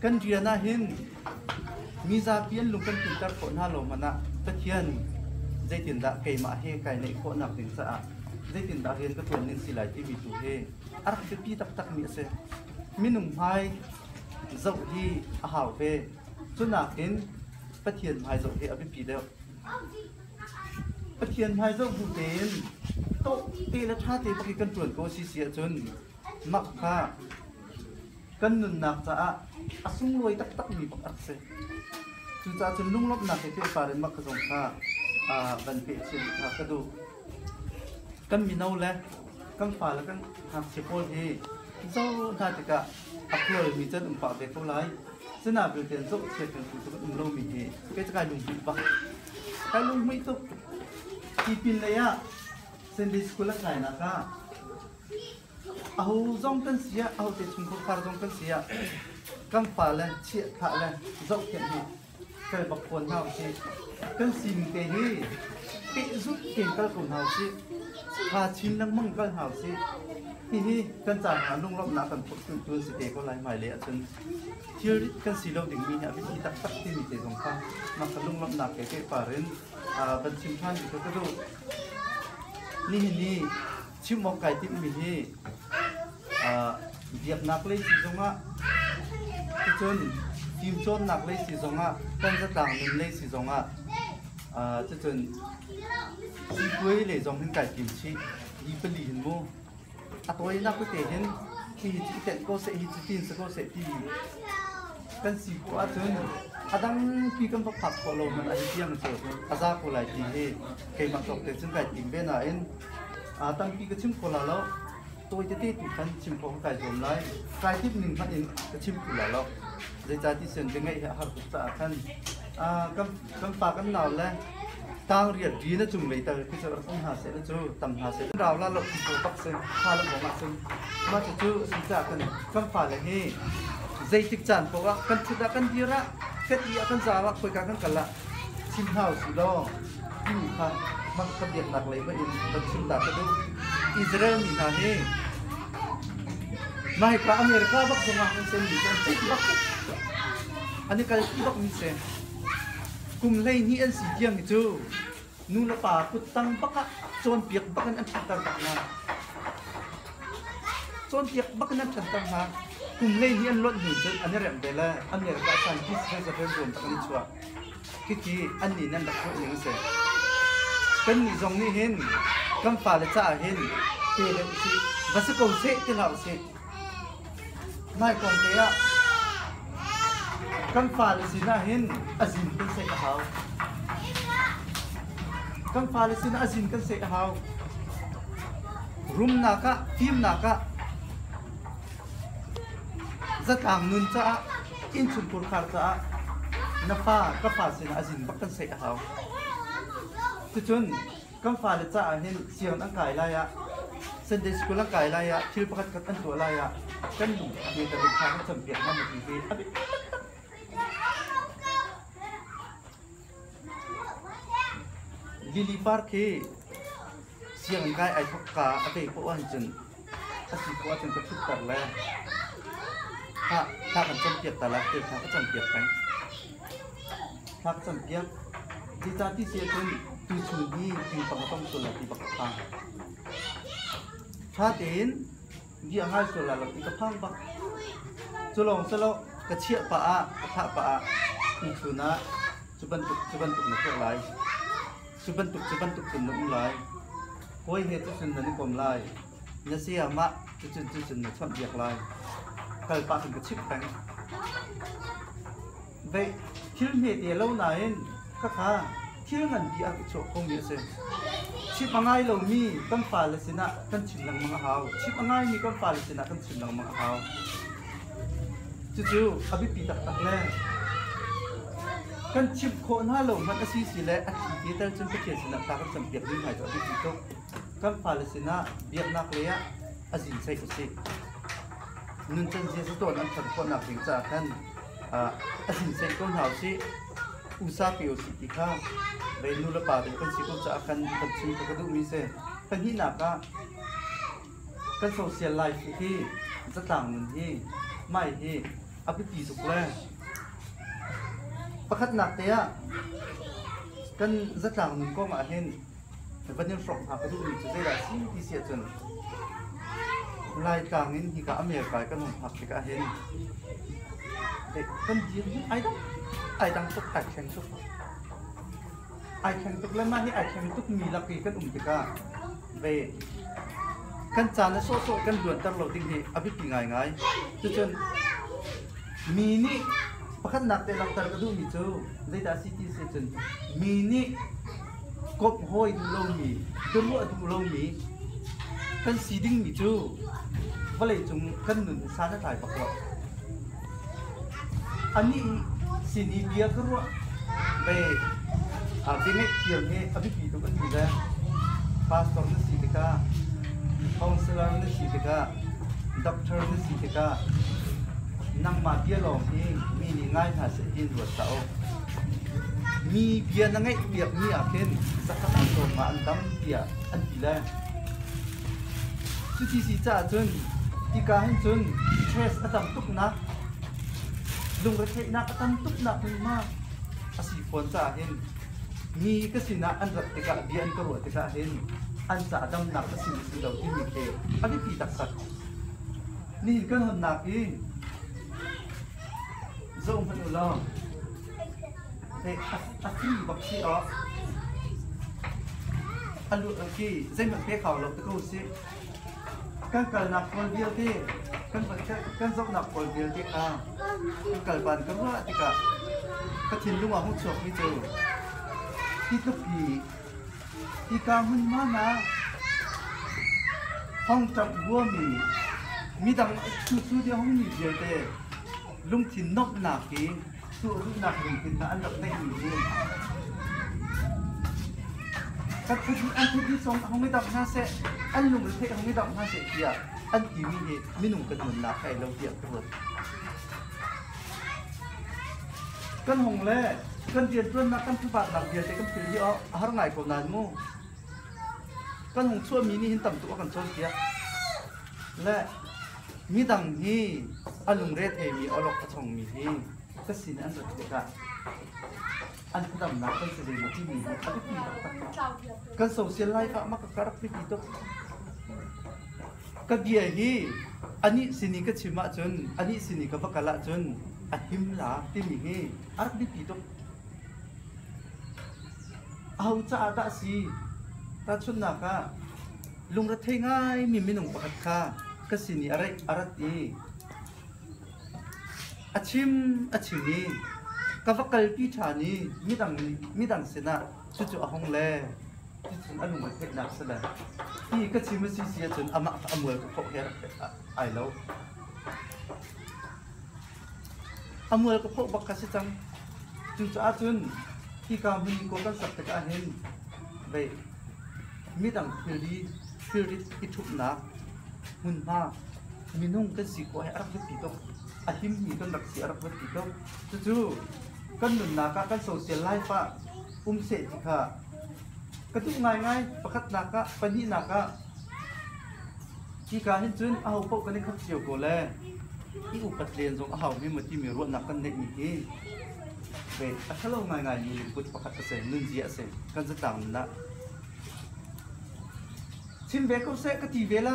cần gì là hin mi ra biến lung chân tập con hà lô mà na kecian dây tiền đã kề mã he cài nệ khổ nạp đến sợ dây tiền đã hiền các tuần nên xì lại chi bị chủ he. Ắt cái pi tắc tắc miệng xe. Min nùng hai dậu hi à hảo về chút nạp đến phát thiền hai dậu he ở bên pi đâu phát thiền hai dậu vụ đến tổ tê là tha tê bắc cần tuần cô xì xịa chân mặc kha cần nạp ra à sung lôi tắc tắc miệng bắc ắt xe chúng ta nak cha a asung loi tak tak mặc pak se chu cha chun lung lop nak te pa ren mak ka zong kha a ban pe chin kha ka du kan mi nau le kan fa la kan hak se pol he zo tha te ka che kan ku tu um lo mi he ke pin le ya sen di school la kai na ka ahu zong kan sia ahu te chung ko kar zong kan sia kan fa le cái bọc quần hào chị cái xin cái đi. Bị rút tiền cái quần hào chị và chín năng mừng cái hào chị hi hi cái trả hàng nung lọc lá cần phụ từ từ sự để có lại mài lệ chân chưa cái xì lâu đỉnh mình nhà biết đi tắt tắt tin để dùng pha mà cần nung lọc lá cái cái phà lên à bên chim than thì cái đồ. Ni ni chim mọc cái tim mình hi. À việc nạc lên chỉ dùng á cái chân kim chôn nạc lấy chỉ giống á con rất tàng mình lấy chỉ giống á à cái chân chỉ quấy lấy giống hình cải kim chi đi bên lì hình mô à tôi nạc cái thể hình thì chỉ tận cô sẽ hít tin sẽ cô sẽ đi kan si ko a chun adang pi kan pa phat ko lo man a hi tiang che aza ko lai ti he ke ma tok te chun kai tim be na en a tang pi ka chim ko la lo tôiจะตีตุกันชิมของไก่จมไล่ไก่ที่หนึ่งพันเองก็ชิมกุหลาบแล้ว ใจานที่เสียนเป็นไงหักกุศลท่านอ่ากำกำปากันหนาวแล้วตางเรียดดีนะจุ่มเลยแต่คือจะต้องหาเสร็จแล้วจูตำหาเสร็จเราละหลบตัวปักเส้นพาเราบอกมาซึ่งมาจะจูสิจ่ากกันกำปาเลยเฮ้ใจติกจันเพราะว่ากันชุดกันดีระกันดีกันจาวะคุยกันกันกันละชิมเฮาสุดองยิ่งค่ะมันกระเดียดหนักเลยก็อินมันชิมตากระดูอิสราเอลมีนาเฮ Mai ka Amerika bak sa mga sen ni sen tik bak. Ani kal bak ni sen. Kung lay ni an si diam ito. Nu la pa put baka chon piak bakan an chantar tak na. Chon piak bakan an chantar tak na. Kum lay ni an lot ni chen Ani rem bela Amerika san kis sa sa fen rom tak ni chua. Kiki an ni nan dak ko ni sen. Kan ni zong ni hin. Kam fa le cha hin. Pe le si. Basta ko se nai còn thế ạ. Căn phà là xin à hin à xin cân sẽ hào. Căn phà là xin à xin cân sẽ hào. Rum nà cả phim nà cả rất hàng nun cha in chun pur khar cha na pha các phà xin à xin bắt cân sẽ hào. Thế chun căn phà là cha hin xiang ăn cải lại ạ. เฮารุมนากะทีมนากะจะตามนุนจ้าอินชุนปุรคาร์จ้านาฟ้าก็ฟ้าสินะอาซินบักกันเสกเฮาจุดจุนกัน ถ้าเตินยี่ห้าส่วนหลักอีกพังปะจุลงสโลกระเชียปะอะกระทะปะอะอีกสุนะชุบันตุกจุบันตุกนักไหลชุบันตุกจุบันตุกจุนนักไหลโอยเหตุจุนนันกลมไหลยาเสียมะจุจุนจุจุนนักชอเบียกไหลเกิดปะถึงกระชิบแตงเวคิลเมเดียเล่าไหนก็ค่ะที่เรื่องอันดีอักชกคงมีเส้น ชิปง่ายเรามีกันฟ้าเลยสินะกันฉิมลังมังหาวชิปง่ายมีกันฟ้าเลยสินะกันฉิมลังมังหาวจู่ๆขับปีตักตักแน่กันชิมโคนห้าหลงมันก็ซีสีและอันทีเตอร์จนไปเขียนสินะตากันจำเปียกดีหายจากที่จีก็กันฟ้าเลยสินะเบียกนักเลยอะอาจินใส่กุสินุ่นจันเจียสตัวนั้นฉันคนหนักถึงจากนั้นอาอจินใส่ก้เหาสิ อุซาเปียวสิกิข้าเรนูละป่าเป็นคนสิกุจะอาคันตัดชีกระดูกมีเซ่เป็นที่หนักก็ก็โซเชียลไลฟ์ที่จะต่างเหมือนที่ไม่ที่อัปปีสุขแรกประคัดหนักเตี้ยกันจะต่างหนึ่งก็มาเห็นแต่วันนี้ฝรั่งหากระดูกมีจะได้หลายสิ่งที่เสียจนลายกลางนี้ที่กับอเมริกากันหนุนผักที่กับเห็นเด็กกันยืนไอ้ต้อ ด้ดาซิตี้เสียจนมีนี่ cốp hôi du lâu mì tôi mua du lâu mì kan si ding mi chu vale chung kan nun sa na thai pakwa ani sini dia ke ruang baik artinya dia ni tapi kita kan tidak pastor ni si kita counselor ni si kita doctor ni si kita nang ma dia long ni mi ni ngai ha se in ruat tao mi dia nang ngai dia mi akhir zakat lo ma antam dia antila suci si cha chun tika hin chun stress atam tuk nak lung ra thei na atam tuk na mà, ma asi pon cha hin mi ka sina an thì te ka bian ka ro te ka hin an cha dam na ka sin sin dau ti mi ke ani pi tak sak ni kan hon na ki zong phan ulo thế à khi bác sĩ đó anh lúc khi dây mặt phê khảo lộc tới câu sĩ kan kal nak kol bial ti kan kan zok dốc nạp bial ti thì à kal ban kan wa ti ka ka thin lunga hu chok mi chu ti to pi ti ka hun ma na hong chak bua mi mi dang chu chu dia hong mi bial te lung thin nok na ki tu ru nak ring tin na an lok nei mi ni các thứ ăn thứ đi xong không biết đọc ha sẽ ăn lùng thế không biết đọc ha sẽ kia ăn tí mi thì mi nùng cần mình là phải lâu tiệm cái kan hong le kan dia tuan nak oh, kan tupak nak dia kan pilih oh har ngai kau nanmu kan hong ni ini hintam tu akan suam dia le mi dang ni alung red e mi olok kacong mi hi kesin an tu dia an dam nak kan sedih mati mi tapi kan sosial life mak kerap pi itu kan dia ni ani sini kecimak cun, ani sini kebakalak cun ahim la ti mi hi arak di pito au cha da si ta chun na ka lung ra thei ngai mi minung pakhat kha ka sini arai arat ti achim achimi ka vakal pi thani midang midang sena chu chu ahong le ti chun anu mai phek nak sala ti ka chim si si chun ama amul ko phok her ai lo amul ko phok bak ka si chang chu chu a chun ti ka hun ko kan sak ta ka hen be midang phiri phiri ti thup na hun ma minung kan si ko he arak pi to ahim mi kan rak si arak pi to chu chu kan nun na ka kan social life pa um se ti kha katuk ngai ngai pakhat na ka pani na ka ki ka hin chun a ho po kan khap chiu ko le i u pat giống jong a hau mi mati mi ro na kan ne mi hi be a thalo ngai ngai ni put pakhat ka se nun ji a se kan za tang na chim ve ko se ka ti ve la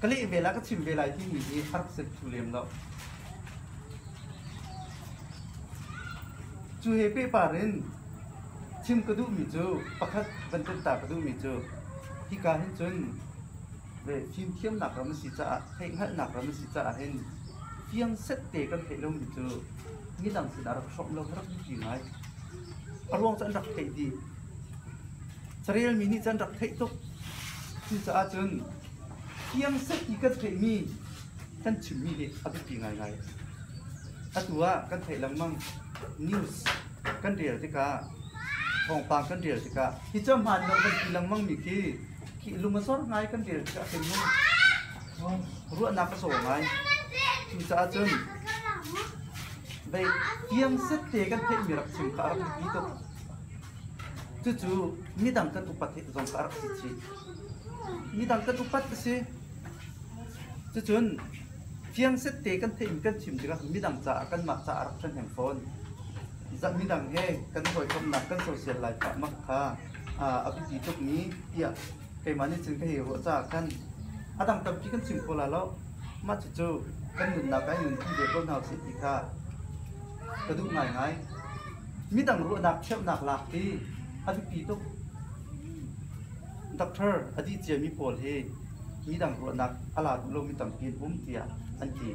ka le ve la ka chim ve lai ti mi hi har se thu lem lo chu he pe parin chim ka du mi chu pakhat ban ten ta ka du mi chu hi ka hin chun về phim thiêm nạc ra mà xí cha hay ngắt nạc ra mà hết tiếng sét tê cái thể lâu như thế nghĩ rằng sự đã được sống lâu rất nhiều này ở luôn chân đặc thể đi Israel mini chân đặc thể tốt thì sao chân tiếng sét cái thể mi chân chỉ mi đi ở bên kia này à tua cái thể lăng măng news cái điều gì cả thong pang cái điều gì cả thì cho mà nó cái lăng măng mì kia khi lúc mà sốt ngay cái điều gì cả thì nó รู้อนาคตสูงไหม مساعتن بي يم ستي كان في ميرك تيم كارك بيتو تتو ميدان كان تبات زون كارك سيتي ميدان كان تبات سي تتون فيام ستي كان في ميرك تيم ديغا ميدان تا كان ما تا ارك كان هنفون زا ميدان هي كان هوي كم نا كان سوشيال لايف ما كا ابي تي توك ني يا كاي ماني تشن كاي هو تا كان adam tam ki kan chim kola lo ma chu chu กันหนุนนักกันหนที่เด็กก็น่าสิทธิค่ะกระดุกไงไงมีต่างรู้นักเชี่ยวนักหลักที่อาทิตย์ปีตุกด็อกเตอร์อาทิตย์เจมีโพลเฮมีต่างรู้นักอาลาดลมีต่างกินหุ้มเตียอันที่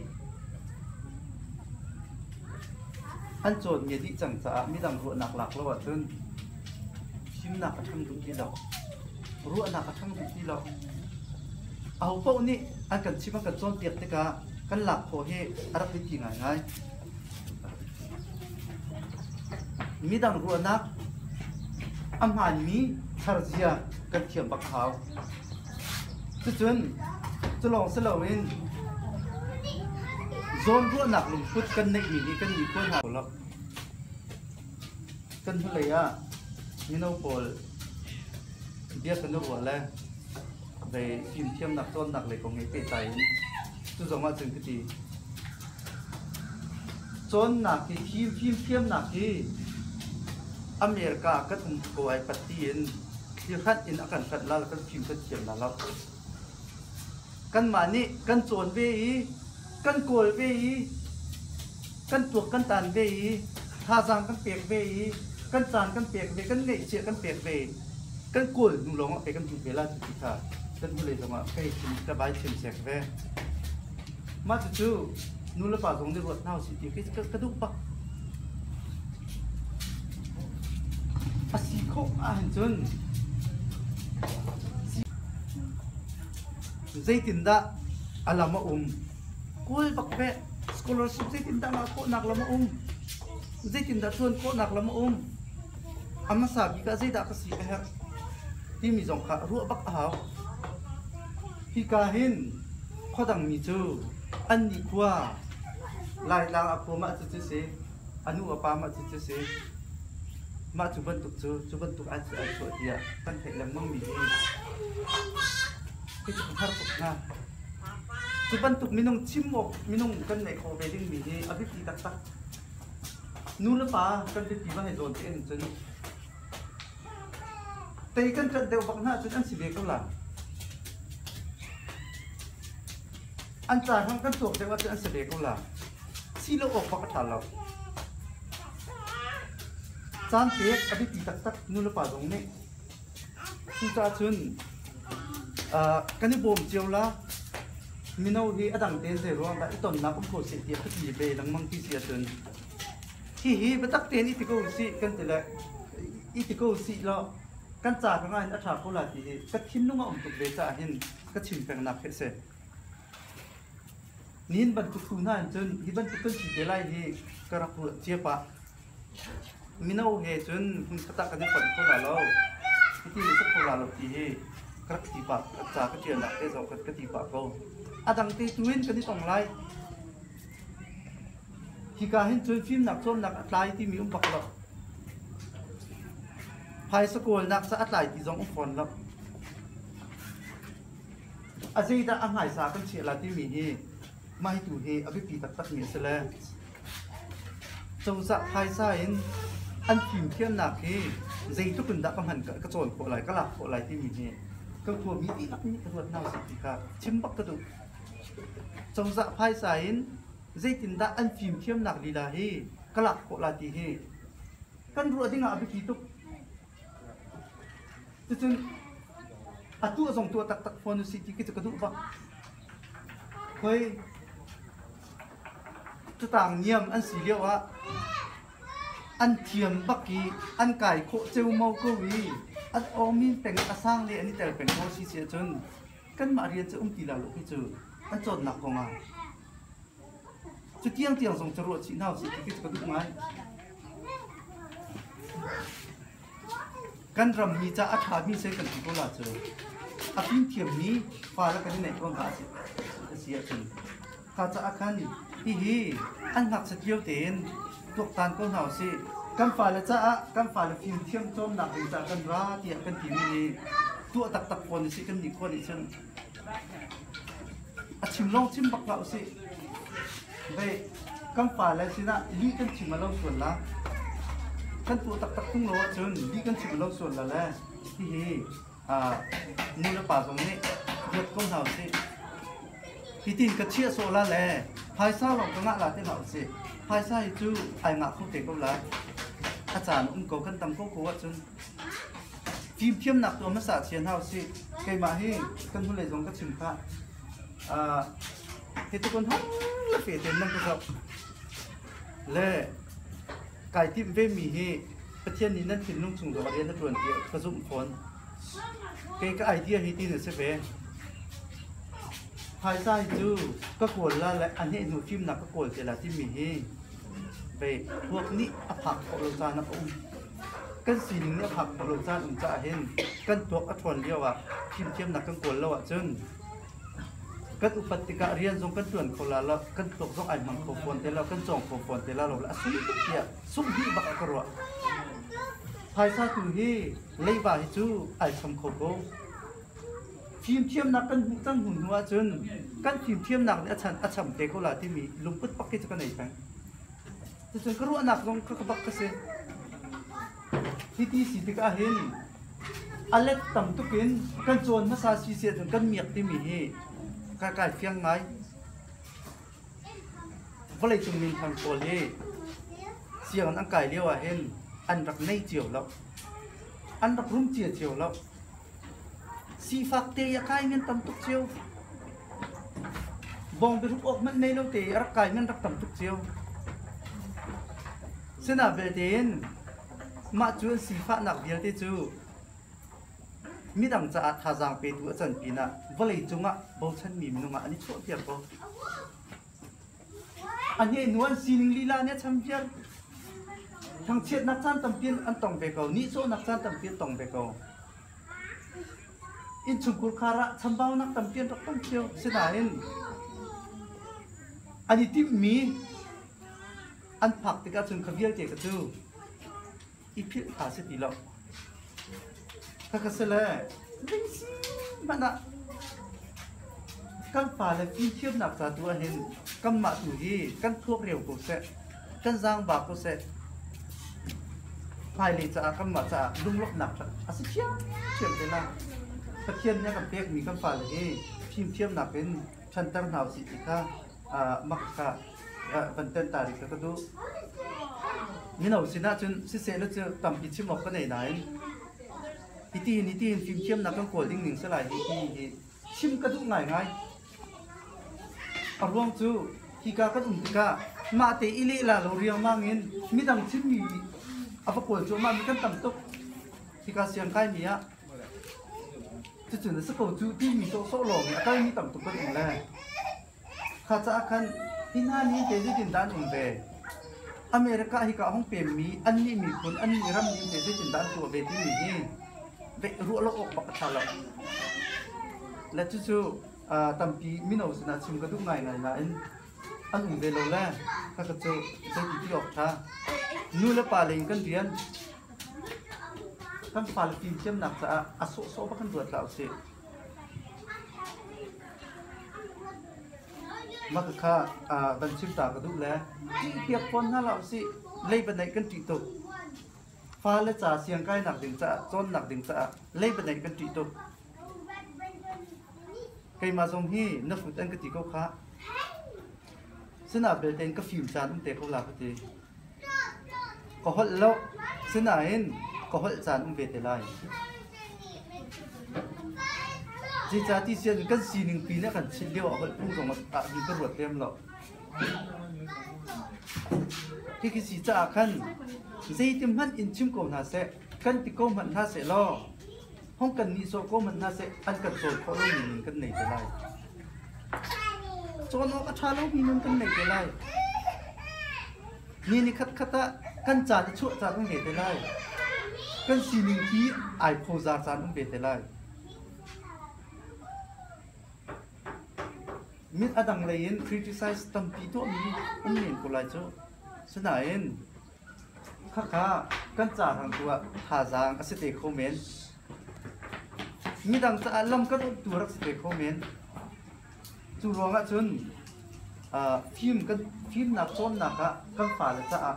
อันโจทย์เมียที่จังจะมีต่างรู้นักหลักแล้วว่าจนชิมนักกระทั้งตรงที่ดอกรู้นักกระทั้งตรงที่ดอกเอาพวกนี้อันกันชิมกันจนเตียกติกา กันหลักโหเฮอารับดิกิงไงไงมีดังรัวนักอำาหานมีทารเซียกันเขียมบักขาวจุดจนจะลองสลองเองโซนรัวหนักลงพุดกันในมีนี้กันมีคนหาหลักกันเท่าไหร่มีโนโปลเบียกันด้วยหัวแล้วไปกินเทียมหนักต้นหนักเลยของไอ้เป็ดใจ ตัวสองมาถึงกตีจนหนักที่ทีมทีมเทียมหนักที่อเมริกาก็ต้องกวยปฏิยินที่ขัดอินอาการขัดลาแล้วก็พิมพ์ก็เทียมลาแล้วกันมานี่กันโจนเวีกันกวยเวีกันตัวกันตานเวีท่าจางกันเปียกเวีกันจานกันเปียกเวกันเลยเสียกันเปียกเวกันกวยนุ่งหลงไปกันถึงเวลาที่ที่ขากันบุเลยสมาใกล้ถึงสบายถึงเสกเว mà chú chú nu là bảo giống như vật nào chỉ cái cái cái đúc bạc à xì khóc à hình chân dây tiền đã à làm mà um cô bạc vẽ scholarship dây tiền đã mà cô nạc làm mà um dây tiền đã thuần cô nạc làm mà um ama bị ka dây đã có gì hết thì mình dòng khá ruộng bắc áo khi cả hin khó đằng mình chưa anh đi qua lại là à măng tí xìa chun hi hi bắt tắc tên ít câu xị cân tỷ lệ ít câu xị ăn căn trả cái này đã trả câu là thì cái thím lúc chú vẫn tục về trả hin cái chim phèn nạp chân tay cân trận đều bằng na อันจากข้างกันตัวเจ้าว่าจะอันเสด็จก็ล่ะซีโลออกปากถาเราจานเปียกอดีตีตักตักนู่นละป่าตรงนี้ซึ่งจ้าชุนเอ่อกันนี่บ่มเจียวละมีนเอาที่อดังเตนเสรวงแต่อีตอนนับอุ้มโคเสียเดียบตีเบลังมังที่เสียจนที่ฮีบัตักเตนอีติโกสิกันแต่ละอีติโกสิละกันจากข้างอันอัฐาโคลาตีกัดทิ้นนุ่งอ่อมตุกเบจ่าเห็นกัดชิมแปลงนักเฮ็ดเสร็จ nín bận tụt tụt nan chân hi bận tụt tụt chỉ để lại hi cái rắc ruột chia pa mình đâu hề chân mình cắt cái đi phần khô là lâu cái gì rất khô là lâu thì hề cắt thì bạc cắt ra cái chuyện đặt cái dầu cắt cái thì bạc câu à đằng tây tuyến cái đi tổng lại khi cả hiện chân phim nạp chôm nạp lại thì mình bạc lâu phải sắp cồn nạp sát lại thì giống còn lâu à gì đã ăn hải sản cái chuyện là thì mình hi mai tu he abi pi tak tak ni là trong dạ khai sa in an phim thiên lạc he dây tu kun đã bằng hẳn cả các trồn lại các lạc khổ lại tim mình he các thuộc mỹ tí lắc những cái luật nào gì thì cả chim bắc các tục trong dạ khai sa in dây tin đã ăn phim thiên nạc đi là he các lạc khổ lại thì he căn ruột đi ngã abi pi tu tức là tu dòng tu tak tak phone city cái cái tu bạc khơi tu tang niam an si lewa an thiam baki an kai kho cheu mau ko wi at omin peng asang le ani tel peng ho si che chun kan ma rian chu um ti la lo ki chu an chot nak ko nga chu tiang tiang song chro chi nao si ki ka du ngai kan ram mi cha a tha mi se kan ko la chu a pin thiam ni fa la kan nei ko nga si ka a chun ka cha a khan hi hi an nak sa tiao ten tok tan ko nau si kan fa la cha a kan fa la phim thiam chom nak ri cha kan ra ti kan ti mi ni tu tak tak pon si kan ni ko ni chen a chim long chim bak la si ve kan fa la si na li kan chim ma lo suan la kan tu tak tak tung lo chun li kan chim lo suan la la hi hi à nu la pa song ni yat ko nau si hi tin cái chia số là lẽ hai sao lòng có ngã là tên lão gì hai sai thì chú ai ngã không thể câu lá à chả nó cũng có cân tâm cố cố ạ chân phim thiêm nạp tôi mất xả chiến hao xị. Cây mà hi, cân thu lấy giống các trường phạt. À thì tôi còn không là phải tiền nâng cái rộng. Lệ cái tiệm về mì hi. Bất thiên nín nâng thịnh nung trùng gió đến nó chuẩn địa có dụng phốn. Cái cái idea hi tin là sẽ về. เฟเต็มนั่นก็ครับและไก่ที่เวมีให้ประเทศนี้นั่นถึงนุ่งสูงตัวเรียนนั่นตรวนเดียวกระซุ่มคนเกก็ไอเดียให้ตีหนึ่งเสเวภายใต้จูก็กวนละและอันนี้หนูฟิ ทีมเทียมนักกันตั้งหุ่นหัวจนกันทีมเทียมนักเนี่ยฉันอาชัมเตะเขาละที่มีลุงปุ๊บปักกิจกันไหนแปงแต่ฉันก็รู้นักลงก็ปักกันเสีที่ที่สิทธิ์ก็เห็นอเล็กต่ำตุกินกันโจรมาซาซีเสียจนกันเมียกที่มีเฮกากายเฟียงไงว่าเลยจึงมีทางโซเล่เสียงอันกายเรียกว่าเห็นอันรักในเจียวแล้วอันรักรุ่มเจียเจียวแล้ว si fakte ya kai ngen tam tuk chiu bong bi ok man nei lo te rak kai ngen rak tam tuk chiu sena be ten mà chú sĩ phát nạc biếng thế chú. Mi đằng cha tha jang pe tu chân pina vale chunga bo chan mi nunga ani chho tiap ko ani nuan sining lila ne cham pian thang chet nak chan tam pian an tong be ko ni so nak chan tam pian tong be ko อินชุกุลคาระชัมบ่าวนักตั้มเพียนรักตั้มเชียวเสนาอินอันนี้ที่มีอันผักติกาชุนขวียเจกจูอีพิลขาสิติลอกถ้าก็เสลซิมันอะกันฝ่าเละกินเชียบหนักสาตัวเห็นกันมาถูที่กันพวกเรียวกูเสกันสร้างบาปกูเสะภายเลยจะกันมาจะลุ่มลบหนักอาศัยเชียวเชียวเลยล่ะ ตะเคียนเนี่ยกับเปียกมีคำฝาเลยเอ้พิมเทียมหนักเป็นชั้นตั้งหนาวสิจิค่ะอ่ามักกะอ่าบันเตนตาริกก็ดูนี่เราสินะจนสิเซนจะต่ำปิดชิมออกก็ไหนไหนอีตีนี่ตีนชิมเทียมหนักกัองโกดิ่งหนึ่งสลายอีตีชิมกระดุกไหนไงอารมณ์จูฮิกากระดุมติกามาเตอิเลลาเราเรียงมากเงินมีดังชิมมีอภกรจูมามีกันต่ำตุกฮิกาเสียงใกล้มีอะ นเรียน กันปาลฟิมเชื่อมหนักจะอาโซโซปักกันตัวเราสิมักค่ะอ่าบันชิมตากระดูแลที่เปียกฝนน่าเราสิเลยบันไดกันตีตุกฟ้าและจ่าเสียงใกล้หนักดึงจะจนหนักดึงจะเลยบันไดกันตีตุกใครมาทรงที่นักฟุตอันกติก็ค่ะสนาเบลเตนก็ฟิวจานตั้งแต่เขาหลาพอดี có hot lo xin nain có hot chan um ve ก็หดจานอุ้มเวทไลยจีจ้าที่เชียนกันสี่หนึ่งปีนี่กันเชี่ยเดียวเอาไปพุ่งอองมาตัดมีกระโดดเต็มหรอกที่คือสีจ้าขันใจที่มันอินชิมโกนาเสะกันติโก้มันท่าเสะล้อห้องกันนี้โซโก้มันท่าเซอันกันโซ่เขาลงมีนึงกันไหนจะไล่โซนอกชาลูกมีนึนกันไหนจะไล่นี่นี่คัดคัดตะกันจ่าจะช่วยจ่าต้องเหตุได้ วหาจางอสเตโคเมนมีดังจะอารมณ์ก็ตัวรักสเตโคเมน chu ronga chun a phim kan phim na chon na ka kan fa le cha a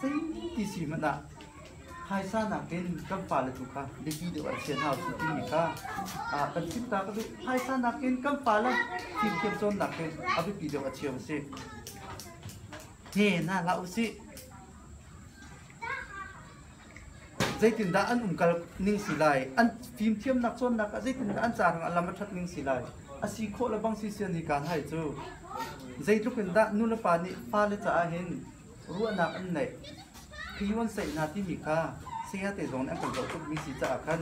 zai ti si ma na hai sa na ken kam pa la tuka de gi được wa chen ha su tin ni ka à kan sim ta có ka hai sa na ken kam pa la tim kem son na ken à bi pi được wa chiam se thế na la u si dây tiền đã ăn ủng cả ninh xì lại ăn phim thêm nạc chôn nạc dây tiền đã ăn trả hàng làm mất thật ninh xì lại à xì khô là băng xì xiên thì cả hai chứ dây lúc tiền đã nu là phá ni phá lên trả hen ruộng nạc ăn này ที่วันเสนาที่มิค่าเสียแต่สองนั่งกันเต้องมีสีจ่าขัน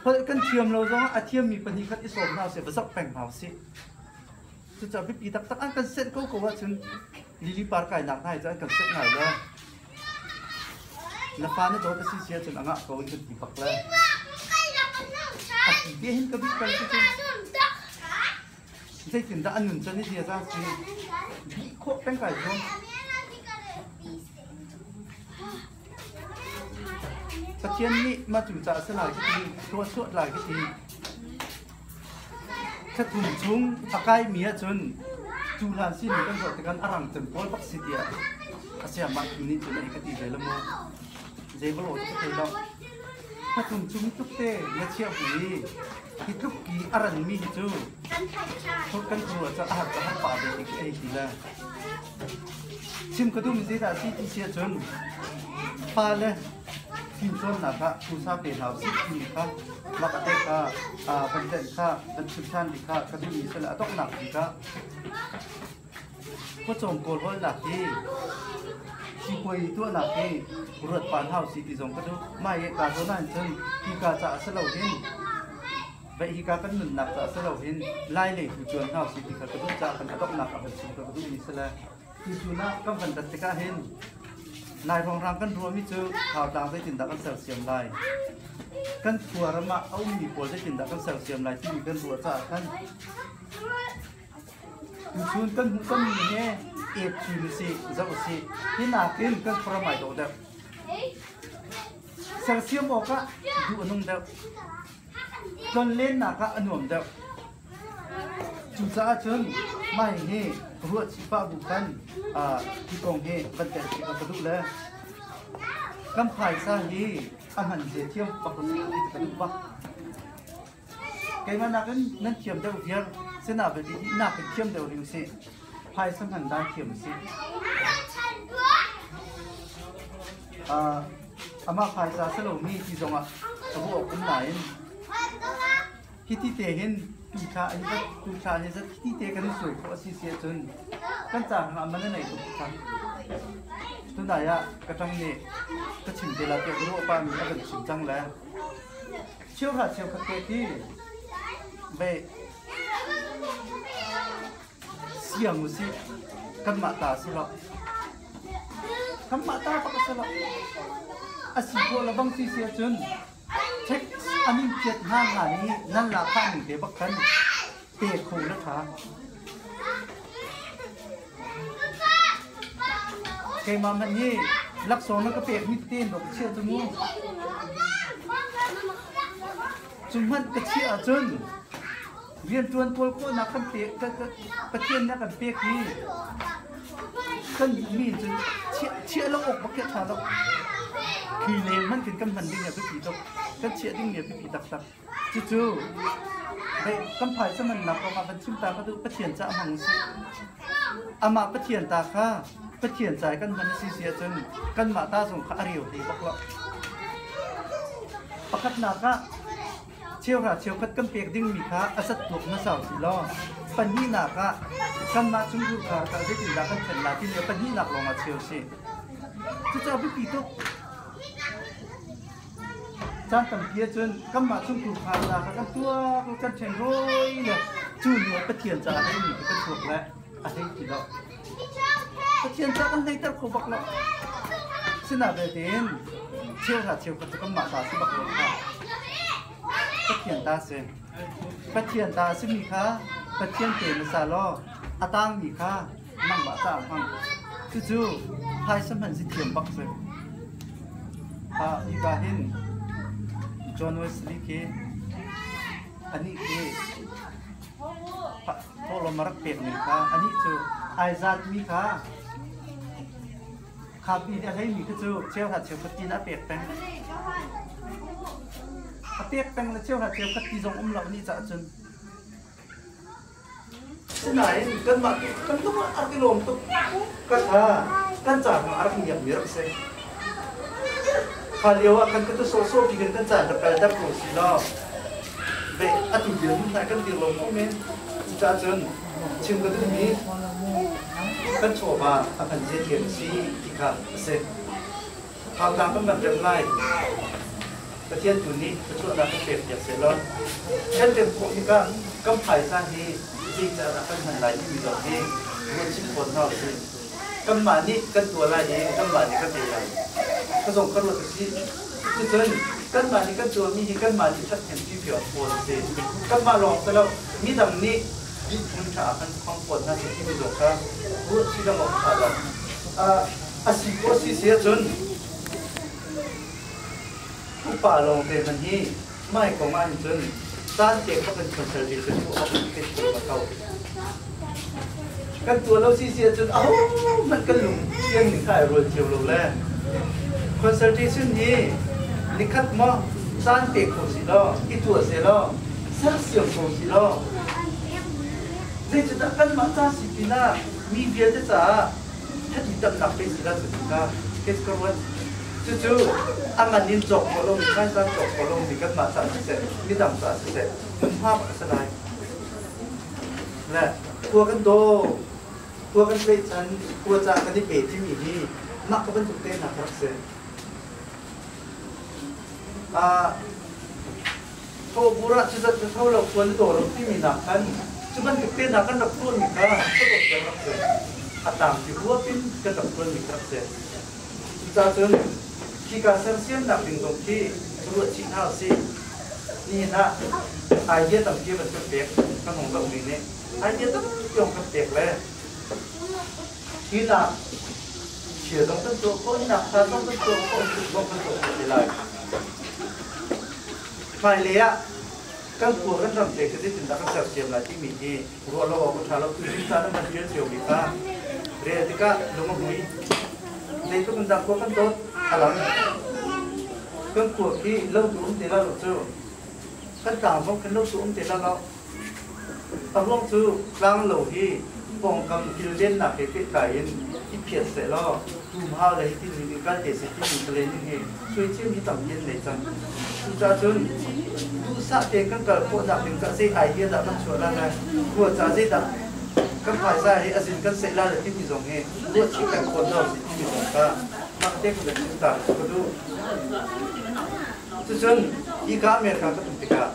เพราะกันเทียมเราต้องอาเทียมมีปฏิคัดอิสมเราเสียประสักแป่งเผาสิจะจะไปปีตักตักอันกันเส้นก็กว่าฉันลิลิปาร์กายหนักได้จะอันกันเส้นไหนได้นักฟ้าเนี่ยโดนกระสีเสียจนอ่างอะเขาเป็นตีปักเลยอะตีเห็นกระบิดกันก็คือใช่ถึงจะอันหนึ่งชนี่เดียวจ้าสิโคตเป็นไก่ชน ta chiến nghị mà chủ trả sẽ lại cái gì? Tua suốt lại cái gì? Thật thùng chung ta cái mía chun. Chu lan xin mình đang gọi tiếng rằng chân coi bác sĩ địa. Ta sẽ mặc mình chuẩn này cái gì đấy là mô? Dễ vào lỗ cái gì đâu. Thật thùng chung chúc tê, mía chia gì thì lúc kỳ arang mi chu. Thôi căn thua cho ăn cho hát bà về cái gì là. Xin cái đúng gì ta xin chia chun. Pha lên. หนักที่รถปานเฮาสิที่จงกระดุมไม่การตัวนั้นจนที่กาจะสลาวเห็น vậy hi ka kan nun nak ta selo hin lai le tu chuan hau si ti ka tu cha kan atok nak a chi ka tu ni sela tu chu na kam van dat ka hin lai rong rang kan ro mi chu hau dang dai tin da kan sel siam lai kan thua rama au mi pol dai tin da kan sel siam lai ti kan ro cha kan tu chun kan mu kan ni he e chu ni si za si hi na kin kan phra mai do da sel siam o ka du anung da จนเล่นหนักอะหน่วมเดาจุจ้าจนไม่เฮรัวชิปะบุกันอ่าที่กองเฮบันเตชิกระดุเลยกำไผ่ซาฮีอามันเจียเทียมปะคนนี้ที่กระดุปะแกมันนักนั่นเ chú xã chun mai he ruột chỉ pha bụng khăn à chỉ còn he vận tải chỉ có đủ lẽ. Cam khải sang hi ăn hẳn dễ chiêm và có sự đi cả đủ bạc cái mà nãy nên chiêm đâu việc, sẽ nào về đi nãy cái chiêm đâu điều gì à, à phải sang hẳn đang chiêm gì à ama phải sang sẽ lộ mi thì giống à cái bộ cũng lại khi thì thể hiện tu cha anh rất tu cha anh rất khi ti cái sủi có xí xí chân căn chàng làm mà này tu cha tu này à cái trong này cái chỉnh thì là cái lúa ba mình cái chỉnh trăng là chiếu hạt chiếu khắc kê thì về siang musi kan mata sila kan mata pa sila asipo labang si เช็คอันนี้เจ็ดห้างหานี้นั่นละข้างหนึ่งเดี๋ยวบักคันเปียกคงนะคะเคยมามันนี่รักสองแล้วก็เปียกมิดเต้นดอกเชื่อตรงนี้จุนมันกระเชื่อจนเรียนจวนตัวก็นักกันเปียกกระเทียนนักกันเปียกนี่ กันมีจนเชี่ยเชี่แล้วอกมาเกิดชาเราขี่เลนมันถึงกันมันดิ้งเนี่ยพี่ผีดอกกันเชี่ยดิ้งเนี่ยพี่ผีตักดักจู่ๆไอ้กันไผ่สมันหนักออกมาเป็นชิมตาก็ดูปะเทียนจะหังสิอามาปะเทียนตาข้าปะเทียนใจกันมันสีเสียจนกันมาตาส่งข้าเรียวดีบอกลาประคัหนาค่ะ เชียวราเชียวคัดกันเปียกดิ้งมีค้าอสัตตุกมาสาวสีล้อปัญญีนาคะกันมาชุมดูขาการได้ติดลากันเข็นลาที่เหลือปัญญีหนักลงมาเชียวสิจะจะเอาไปปีตุกจานตำเพียจนกำมาชุ่มถูกพาลากันตัวกันเชงโรยเนี่ยจูนหัวปะเทียนจะให้หนีกันถูกและอะไรกี่ดอกปะเทียนจะกันให้ตะขบักละสนาเบเดนเชี่ยวหาเชี่ยวกันจะกำมาสาสิบักละค่ะ ปะเทียนตาเซนปะเทียนตาซึ่งมีค่าปะเทียนเตมซาลออาตางมีค่านั่งบะตาฟังจู่ๆไทยสมันสิเทียมบักเซนพาอีกาฮินจอนวสลีเคอันนี้เคพระโทรมารักเป็ดมีค่าอันนี้จู่ไอซาดมีค่าขับีได้ให้มีก็จู่เชี่ยวหัดเชี่ยวปะตีนอาเป็ดแปง เปียกแตงเชียวละเชียวก็ตีตรงอุ้มเหล่านี้จะจนที่ไหนกันมากันต้องอากิลมตุ้งกันฮะกันจากมาอารักเงียบเยอะเซ่พาเลียวกันก็จะโซโซ่ปีกันกันจากแต่ไปแต่โปรสีนอเบะอตุเดียวมันไหนกันตีลมก็เมนจะจนชิมกันตรงนี้กันโฉบมาอันเจียนซีกี่ขาดเซ่ทำตามเป็นแบบเดิมไล่ ประเทศตัวนี้ประช่วยเราเปลี่ยนจากเสร็จแล้วเช่นเดิมพวกนี้ก็กำไผ่สร้างที่จริงจะรับเป็นหันไหลที่มีดอกเองรวมชิ้นคนเท่าสิกำมานี่กันตัวอะไรเองกำมานี่ก็เป็นอะไร ก็ส่งกันมาสิที่จนกันมานี่กันตัวมีกันมาที่ชัดเห็นที่เพียวปวดสิกันมาลองไปแล้วมีดำนี้ยึดมันขากันของปวดน่าจะที่มีดอกครับรู้ที่จะบอกขาดอ่าอาศิโกสิเสียจน ผู้ป่าลงเป็นพันที่ไม่ของมันจนสร้างเจ็บขาเป็นคนเฉลี่ยจนผู้เอาเป็นตัวเขากันตัวเราซีเซียจนเอ้ามันกระหลุมเชียงหนึ่งข่ยรวนเชียวลงแล้วคอนเสิร์ตชุนนี้นิคัดมอสร้างเตียกโคสิโลอีตัวเซโลสร้างเสียงโคสิโลในจุดนั้นมาสร้างสิปีน่ามีเบียร์จะจ้าถ้าดีตับหนักเป็นสิลาสุดก็เกิดกระน จู่ๆอันมันดินจบพอลงดิข้าจะจบพอลงดิกันมาสามสิบเจ็จมีต่ำสามสิบเจ็จมันภาพอัศนัยและตัวกันโดตัวกันเป็นชั้นตัวจากกันที่เบที่มีที่นักก็เป็นสุดเต้นนะครับเซนอ่าโทบุระจะจะเท่าเราควรตัวเราที่มีหนักกันจะมันเต้นหนักกันดับตัวมีกันก็ตกใจครับเซนอาตามที่หัวปิ้นกันดับตัวมีครับเซนจะเจอ chỉ cần xem xem đặc bình tổng khi chúng lựa chính thao si như thế là ai biết tổng kia vẫn phân biệt các ngôn động mình này ai biết tổng trong tập biệt lên. Khi là chỉ tổng phân tổ có nạp ta tổng phân tổ có sự tổng phân tổ thì lại. Phải lấy ạ các cuộc các đồng tiền cái gì chúng ta các sản phẩm là chỉ mình đi. Gọi là bảo cái thằng nó chúng ta đang mình chuyển chiều đi ta. Để thì các, đúng không lấy thuốc dạng cố phân tốt. À lắm. Cơn cuộc khi lâu xuống thì lao lột chứ tất cả mốc cái lâu xuống thì lao lột ở lâu chứ đang lẩu hi. Còn cầm kêu lên là cái cái cái cái phiền sẽ lo. Dùm hao đấy thì mình cái để sẽ cái mình lên như thế suy chiếu như tầm nhiên này chẳng. Chúng ta chun tu sát tiền các cờ cô dạng mình cả dạ dây hải kia đã bắt chuột ra này của giá dây dạng kan paisa hi azin kan sẽ la được mi zong he nghe. Chi kan kon na si ti zong ka ta. Mang tiếp được chúng ta ko du chu chun i ka me ka ka ti ka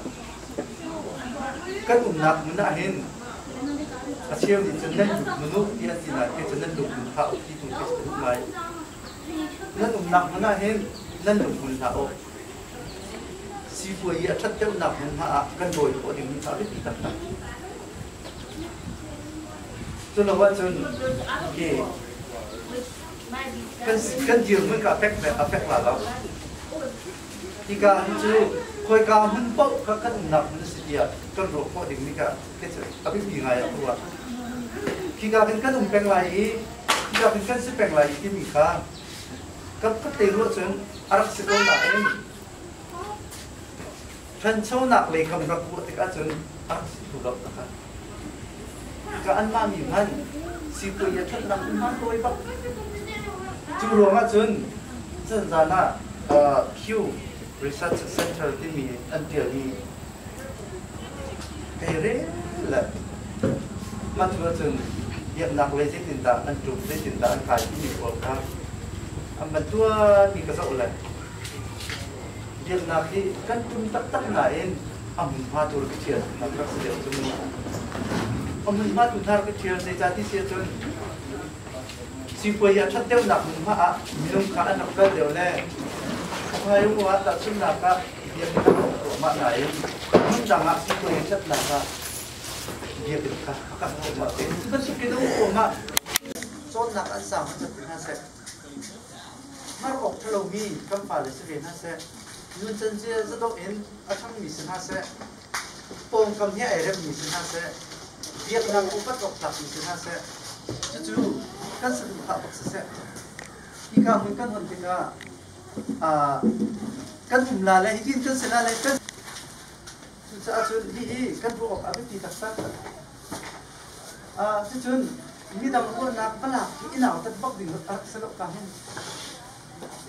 các tu na mu na hen ở chiu ni chân nan mu nu ti a ti na ke chun nan du ku tha thì tu ke chu mai nan um na mu na hen nan du ku tha o si fu i a chat te na mu na kan doi ko ni ta ti ta นดุมันเขาที่ตุ้มที่ตุ้มไม่นั่นตุ้มนักมันน่าเห็น nan lục mun thao si phu ya thắt tiêu nạp mun ha kan đồi của đình mun thao biết gì tất cả cho nó vẫn chun kì kan kan diều mun cả phép về phép là đó thì cả chú khôi ca mun Bốc các cái nạp mun si dia năm đồi của đình chú cả á chuyện à biết gì Q Research Center thì khi ăn tiền kan cái peng là mà cả á kan hiện peng lấy cái mình cả cấp cấp tiền thì chun chung tắc tắc là em. Thân châu nạc lấy cầm gặp vụ thì cả chun arak si thủ nặng ta ka an ma mi han si ko ya chat nam ma ko ba chu ro nga chun chen za na q research center ti mi until ni cái rễ là mà thưa chừng việc nặng lấy cái tiền tạng ăn chụp lấy tiền tạng ăn khai cái gì của ta anh mà thua thì cái dậu là việc nặng thì căn chung tắc tắc lại ông hoa tur sẽ chứ chú các sự khi cho mình ông hoa à căn cái là này ra căn sẽ chun si quay ya chat chú nặng mà à mình khá nặng cái điều này hai ông hoa ta chung nạp cái việc nào của bạn này mình rằng sẽ si cả chat mi cái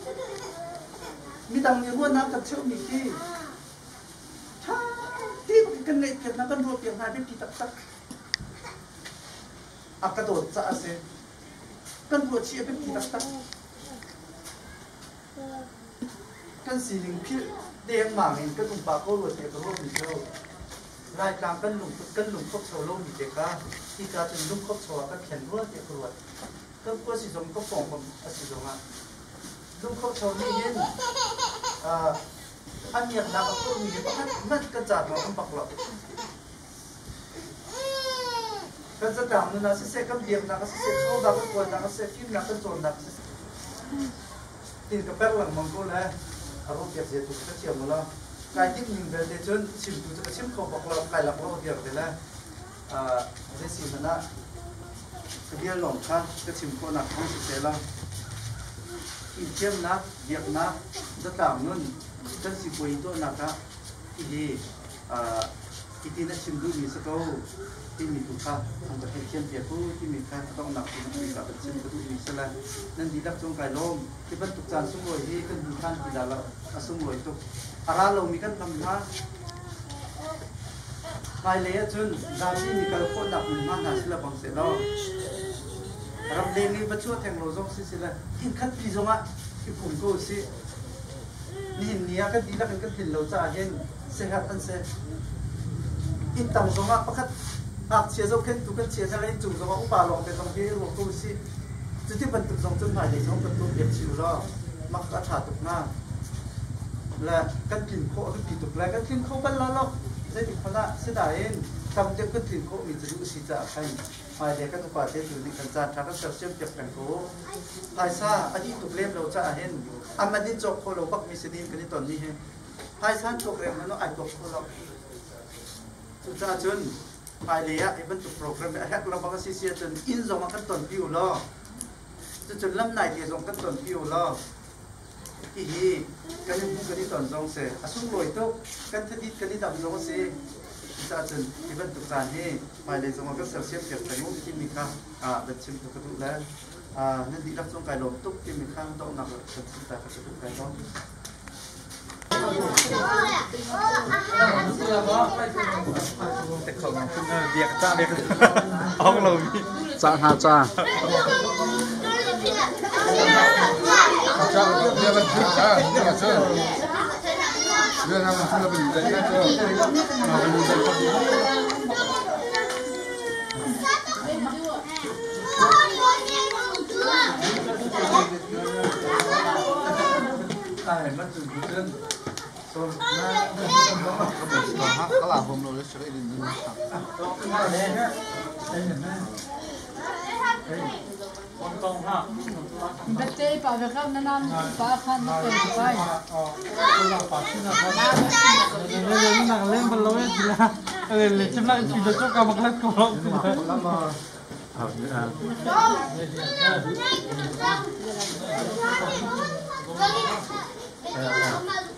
việc cái các tập mà mình cái thì cái này của nó cần ruột tiền hai bên thì tập sát อากระโดดซะเสกันปวเชียเป็นกี่ตักตักกันสีหนึ่งพี่เดียงหมากเห็นกันหนุ่มปากก็รวดเดียกับโลกนึ่งเท่ารายการกันหนุ่มกันหนุ่มครบโซโลกหนึ่งเด็กก็ที่การจนลุ่มครบโซก็แข็งรวดเดียกรวดก็กลัวสีสมก็ฟองผมสีสมอะลุ่มครบโซนี่เย็นอ่าอันเนี้ยนักก็มีเพราะนั่นก็จัดเราต้องปักหลัก kan pak lo kan sa dam na sa se kan biak na ka sa se so da ka ko na ka se film na ka na ka tin ka per lang mong ko la aro biak je tu ka chiam la kai tik ning vel de chon sim tu ka sim ko bak la kai lak lo biak de la a je si na ka bial long kha ka sim ko na khang si se la in chiam na biak na da tam nun kan si ko to na ka i a itina sim du mi sa koที่มีทุกข้าทำประเทศเชียนเปียผู้ที่มีการต้องหนักที่มีกับเช่นกระดูกมีสลายนั่นดีรับจงกายลมที่บรรทุกจานสุ่มวยที่กันดูท่านที่ดาละสุ่มวยตุกอาราลงมีกันทำท่าไายเลยจนดาที่มีการโคดับมันมากนาสิละบังเสร็จแล้วรับเลงนี้ประชวแทงโลซงสิสิละที่คัดปีจงอ่ะที่ผมก็สินี่เนี้ยก็ดีแล้วกันก็ผิดเราจะเห็นเสียหัดอันเสีย อินตังสงฆ์ประคัตหากเชียร์เจ้าเข็นตุกันเชียร์ทะเลจุ่มสงฆ์อุปาลองเป็นสงฆ์ที่รวมตู้ซีจุดที่บรรทุกสงฆ์จนหายในสงฆ์ประตูเปียกชิวรอมักกระถาตุกหน้าและกันกินโคกันกินตุกและกันกินเข้าบ้านละลอกได้ถึงพละเสดายเองทำเด็กกันถึงโคมีจะรู้สิจะใครมายเด็กกันตุกป่าเทตุนิกันจานทางกันเชื่อมเก็บกันโคภายซาอันนี้ตุกเล่มเราจะเห็นอันมันนี่จบโคเราบักมีสนิมกันนี่ตอนนี้เห็นภายซาตุกเล่มมันต้องอ่านตุกโคเรา tu cha chun ai đi á even tu program đã hết lắm bác sĩ xe chân in dòng các tuần tiêu lo. Tu chân lâm này thì dòng các tuần tiêu lo. Hi hi, cái này bu cái này tuần dòng xe. À xuống lối tu cái thứ đi, cái này tầm dòng xe. Tu chân chun even tu cha đi ai đi dòng các sở xếp việc phải ngủ thì mình khang. À đặt chim tu cái tu lên. À nên đi lắp trong cái lồng túc thì mình khang đâu nào đặt chim ta cái tu cái đó việc cha việc ông lùi cha ha cha có là hôm rồi sẽ đi đi bắt chơi bảo vệ không nên ăn bà khăn nó cười quay lên lên nàng lên bà lối thì là lên lên chấm lại thì được cho cả một lần cầu lộn Hãy subscribe cho kênh Ghiền Mì Gõ Để không bỏ lỡ những video hấp dẫn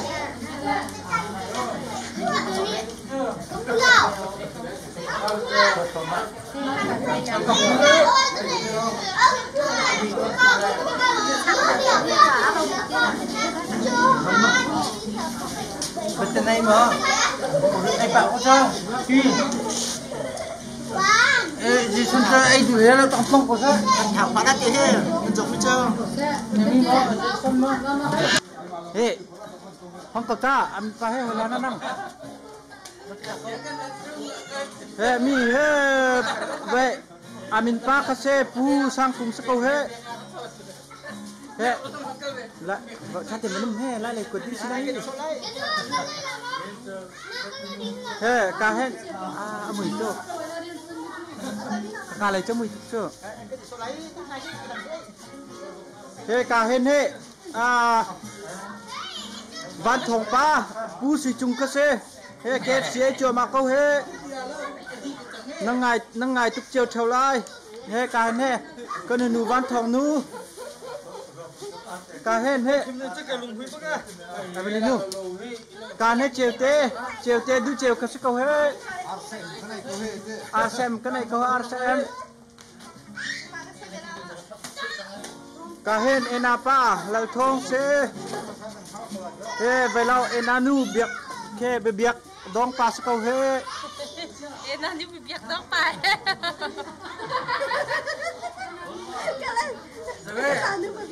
trên này mà Anh bảo có sao Chi Ê, gì xong ra anh đuổi nó tổng phong có sao Anh thảo phá đắt thế Mình giống với chưa Ê Không tập ta Anh ta hết hồi là nó năng he, mi, he Vậy Amin pa kasi pu, sang kum sa ko he. He, La cha te mình he, La le ko đi si anh He, Ka he, a mui to. Ka lại cho mui cho. He, Ka he he a Văn thong pa, Pu si chung kasi He kẹp xe cho mà câu he nâng ngày nâng ngày tục chiều trầu lại. He cả he có nên nu văn thòng nụ cả he he à bên nu cả he chiều tê. Chiều tê du chiều cái câu he arsem cái này câu arsem cả he enapa lâu thong xe he về lao enanu biếc, khe biếc dong pas câu he như bị việc đó phải.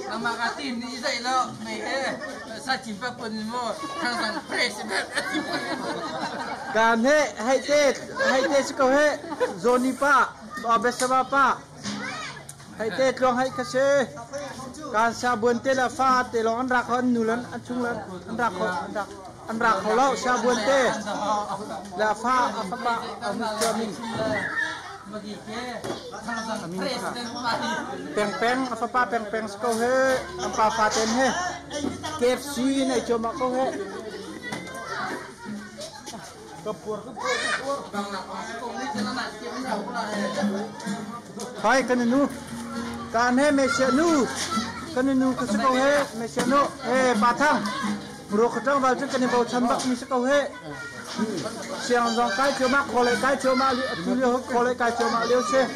ang mga team ni isa ilo may he sa chimpa pun mo hang sang president Kan he hai te hai te siko he zoni pa ba besama pa hai te tlong hai kase kan sa bun te la fa te long an rak hon nulan an chung lan an rak hon rak amra khalau sabunte la fa afama amin amin peng peng apa pa peng peng skau he apa he. KFC ini cuma kau he. Kepur kepur kepur. Bang kau ni ni he nu kan he mesia nu kena nu kesekau he mesia nu he eh, batang patang. Ro vào tang cái này ba chan bak mình sẽ câu he. Siang zong kai cho ma ko le kai cho ma li chú li khó lấy cái cho ma liu xe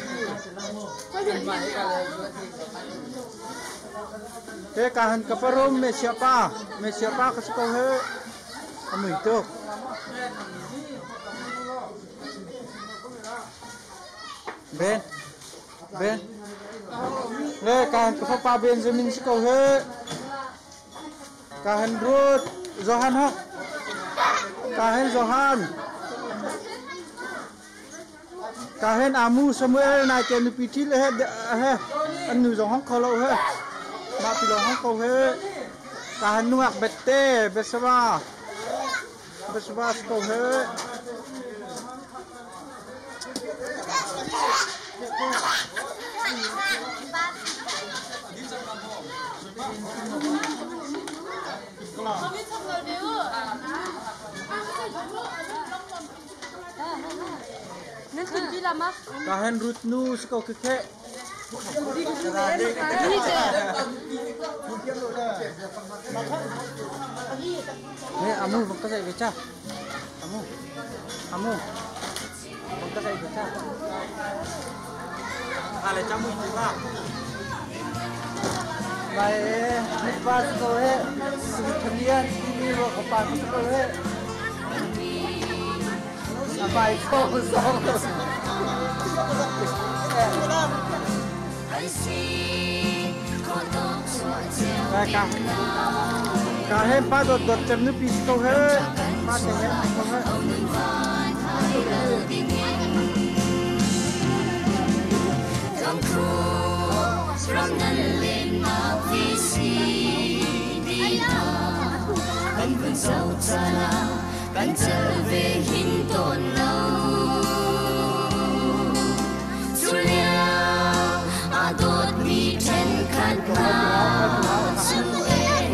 thế cả han cặp rôm, mẹ xe pa. mẹ xe pa ka câu ko mình được bên Ben. Ben. cả kahan cặp pa mình sẽ câu hệ. Kahen Ruth Johan ha. Kahen Johan. Kahen Amu Samuel na ke nu piti le he he. Anu jong hong kholo he. Ma pi lo hong ko he. Kahan nuak bette besaba. Besaba Thank you. he. Kami 참가 배우. Nên tình đi làm á. Kahan Ruth nu si kau ke ke. Đi chơi. Ni amu bangka saya beca. Amu. Amu. Bangka saya beca. Ale camu itu lah. Baik, lepas kau he, kemudian ini lo kepas không? he. Apa itu song? Baik kah? Kah pa dot dot ternu pis kau he. Ma te he kau he from the limb of Visita bạn vườn sâu xa lao Cần trở về hình tồn lâu Julia A đốt mi trên khát khao Dù em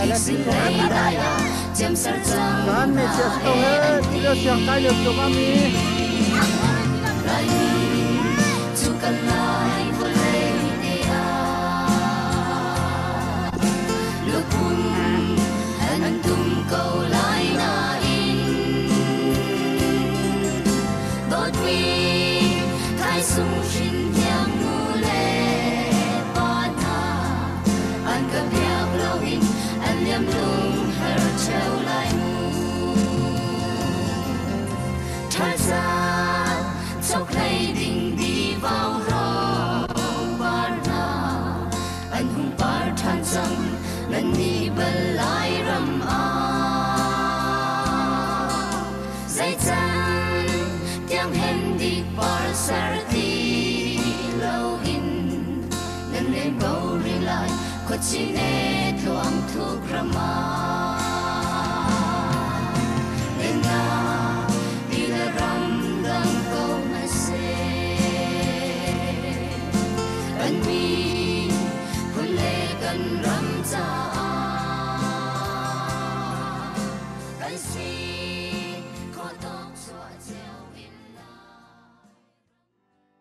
Kịch sự lấy đại à Chém sẵn sàng sung ชีเนทวงทุกข์ประมา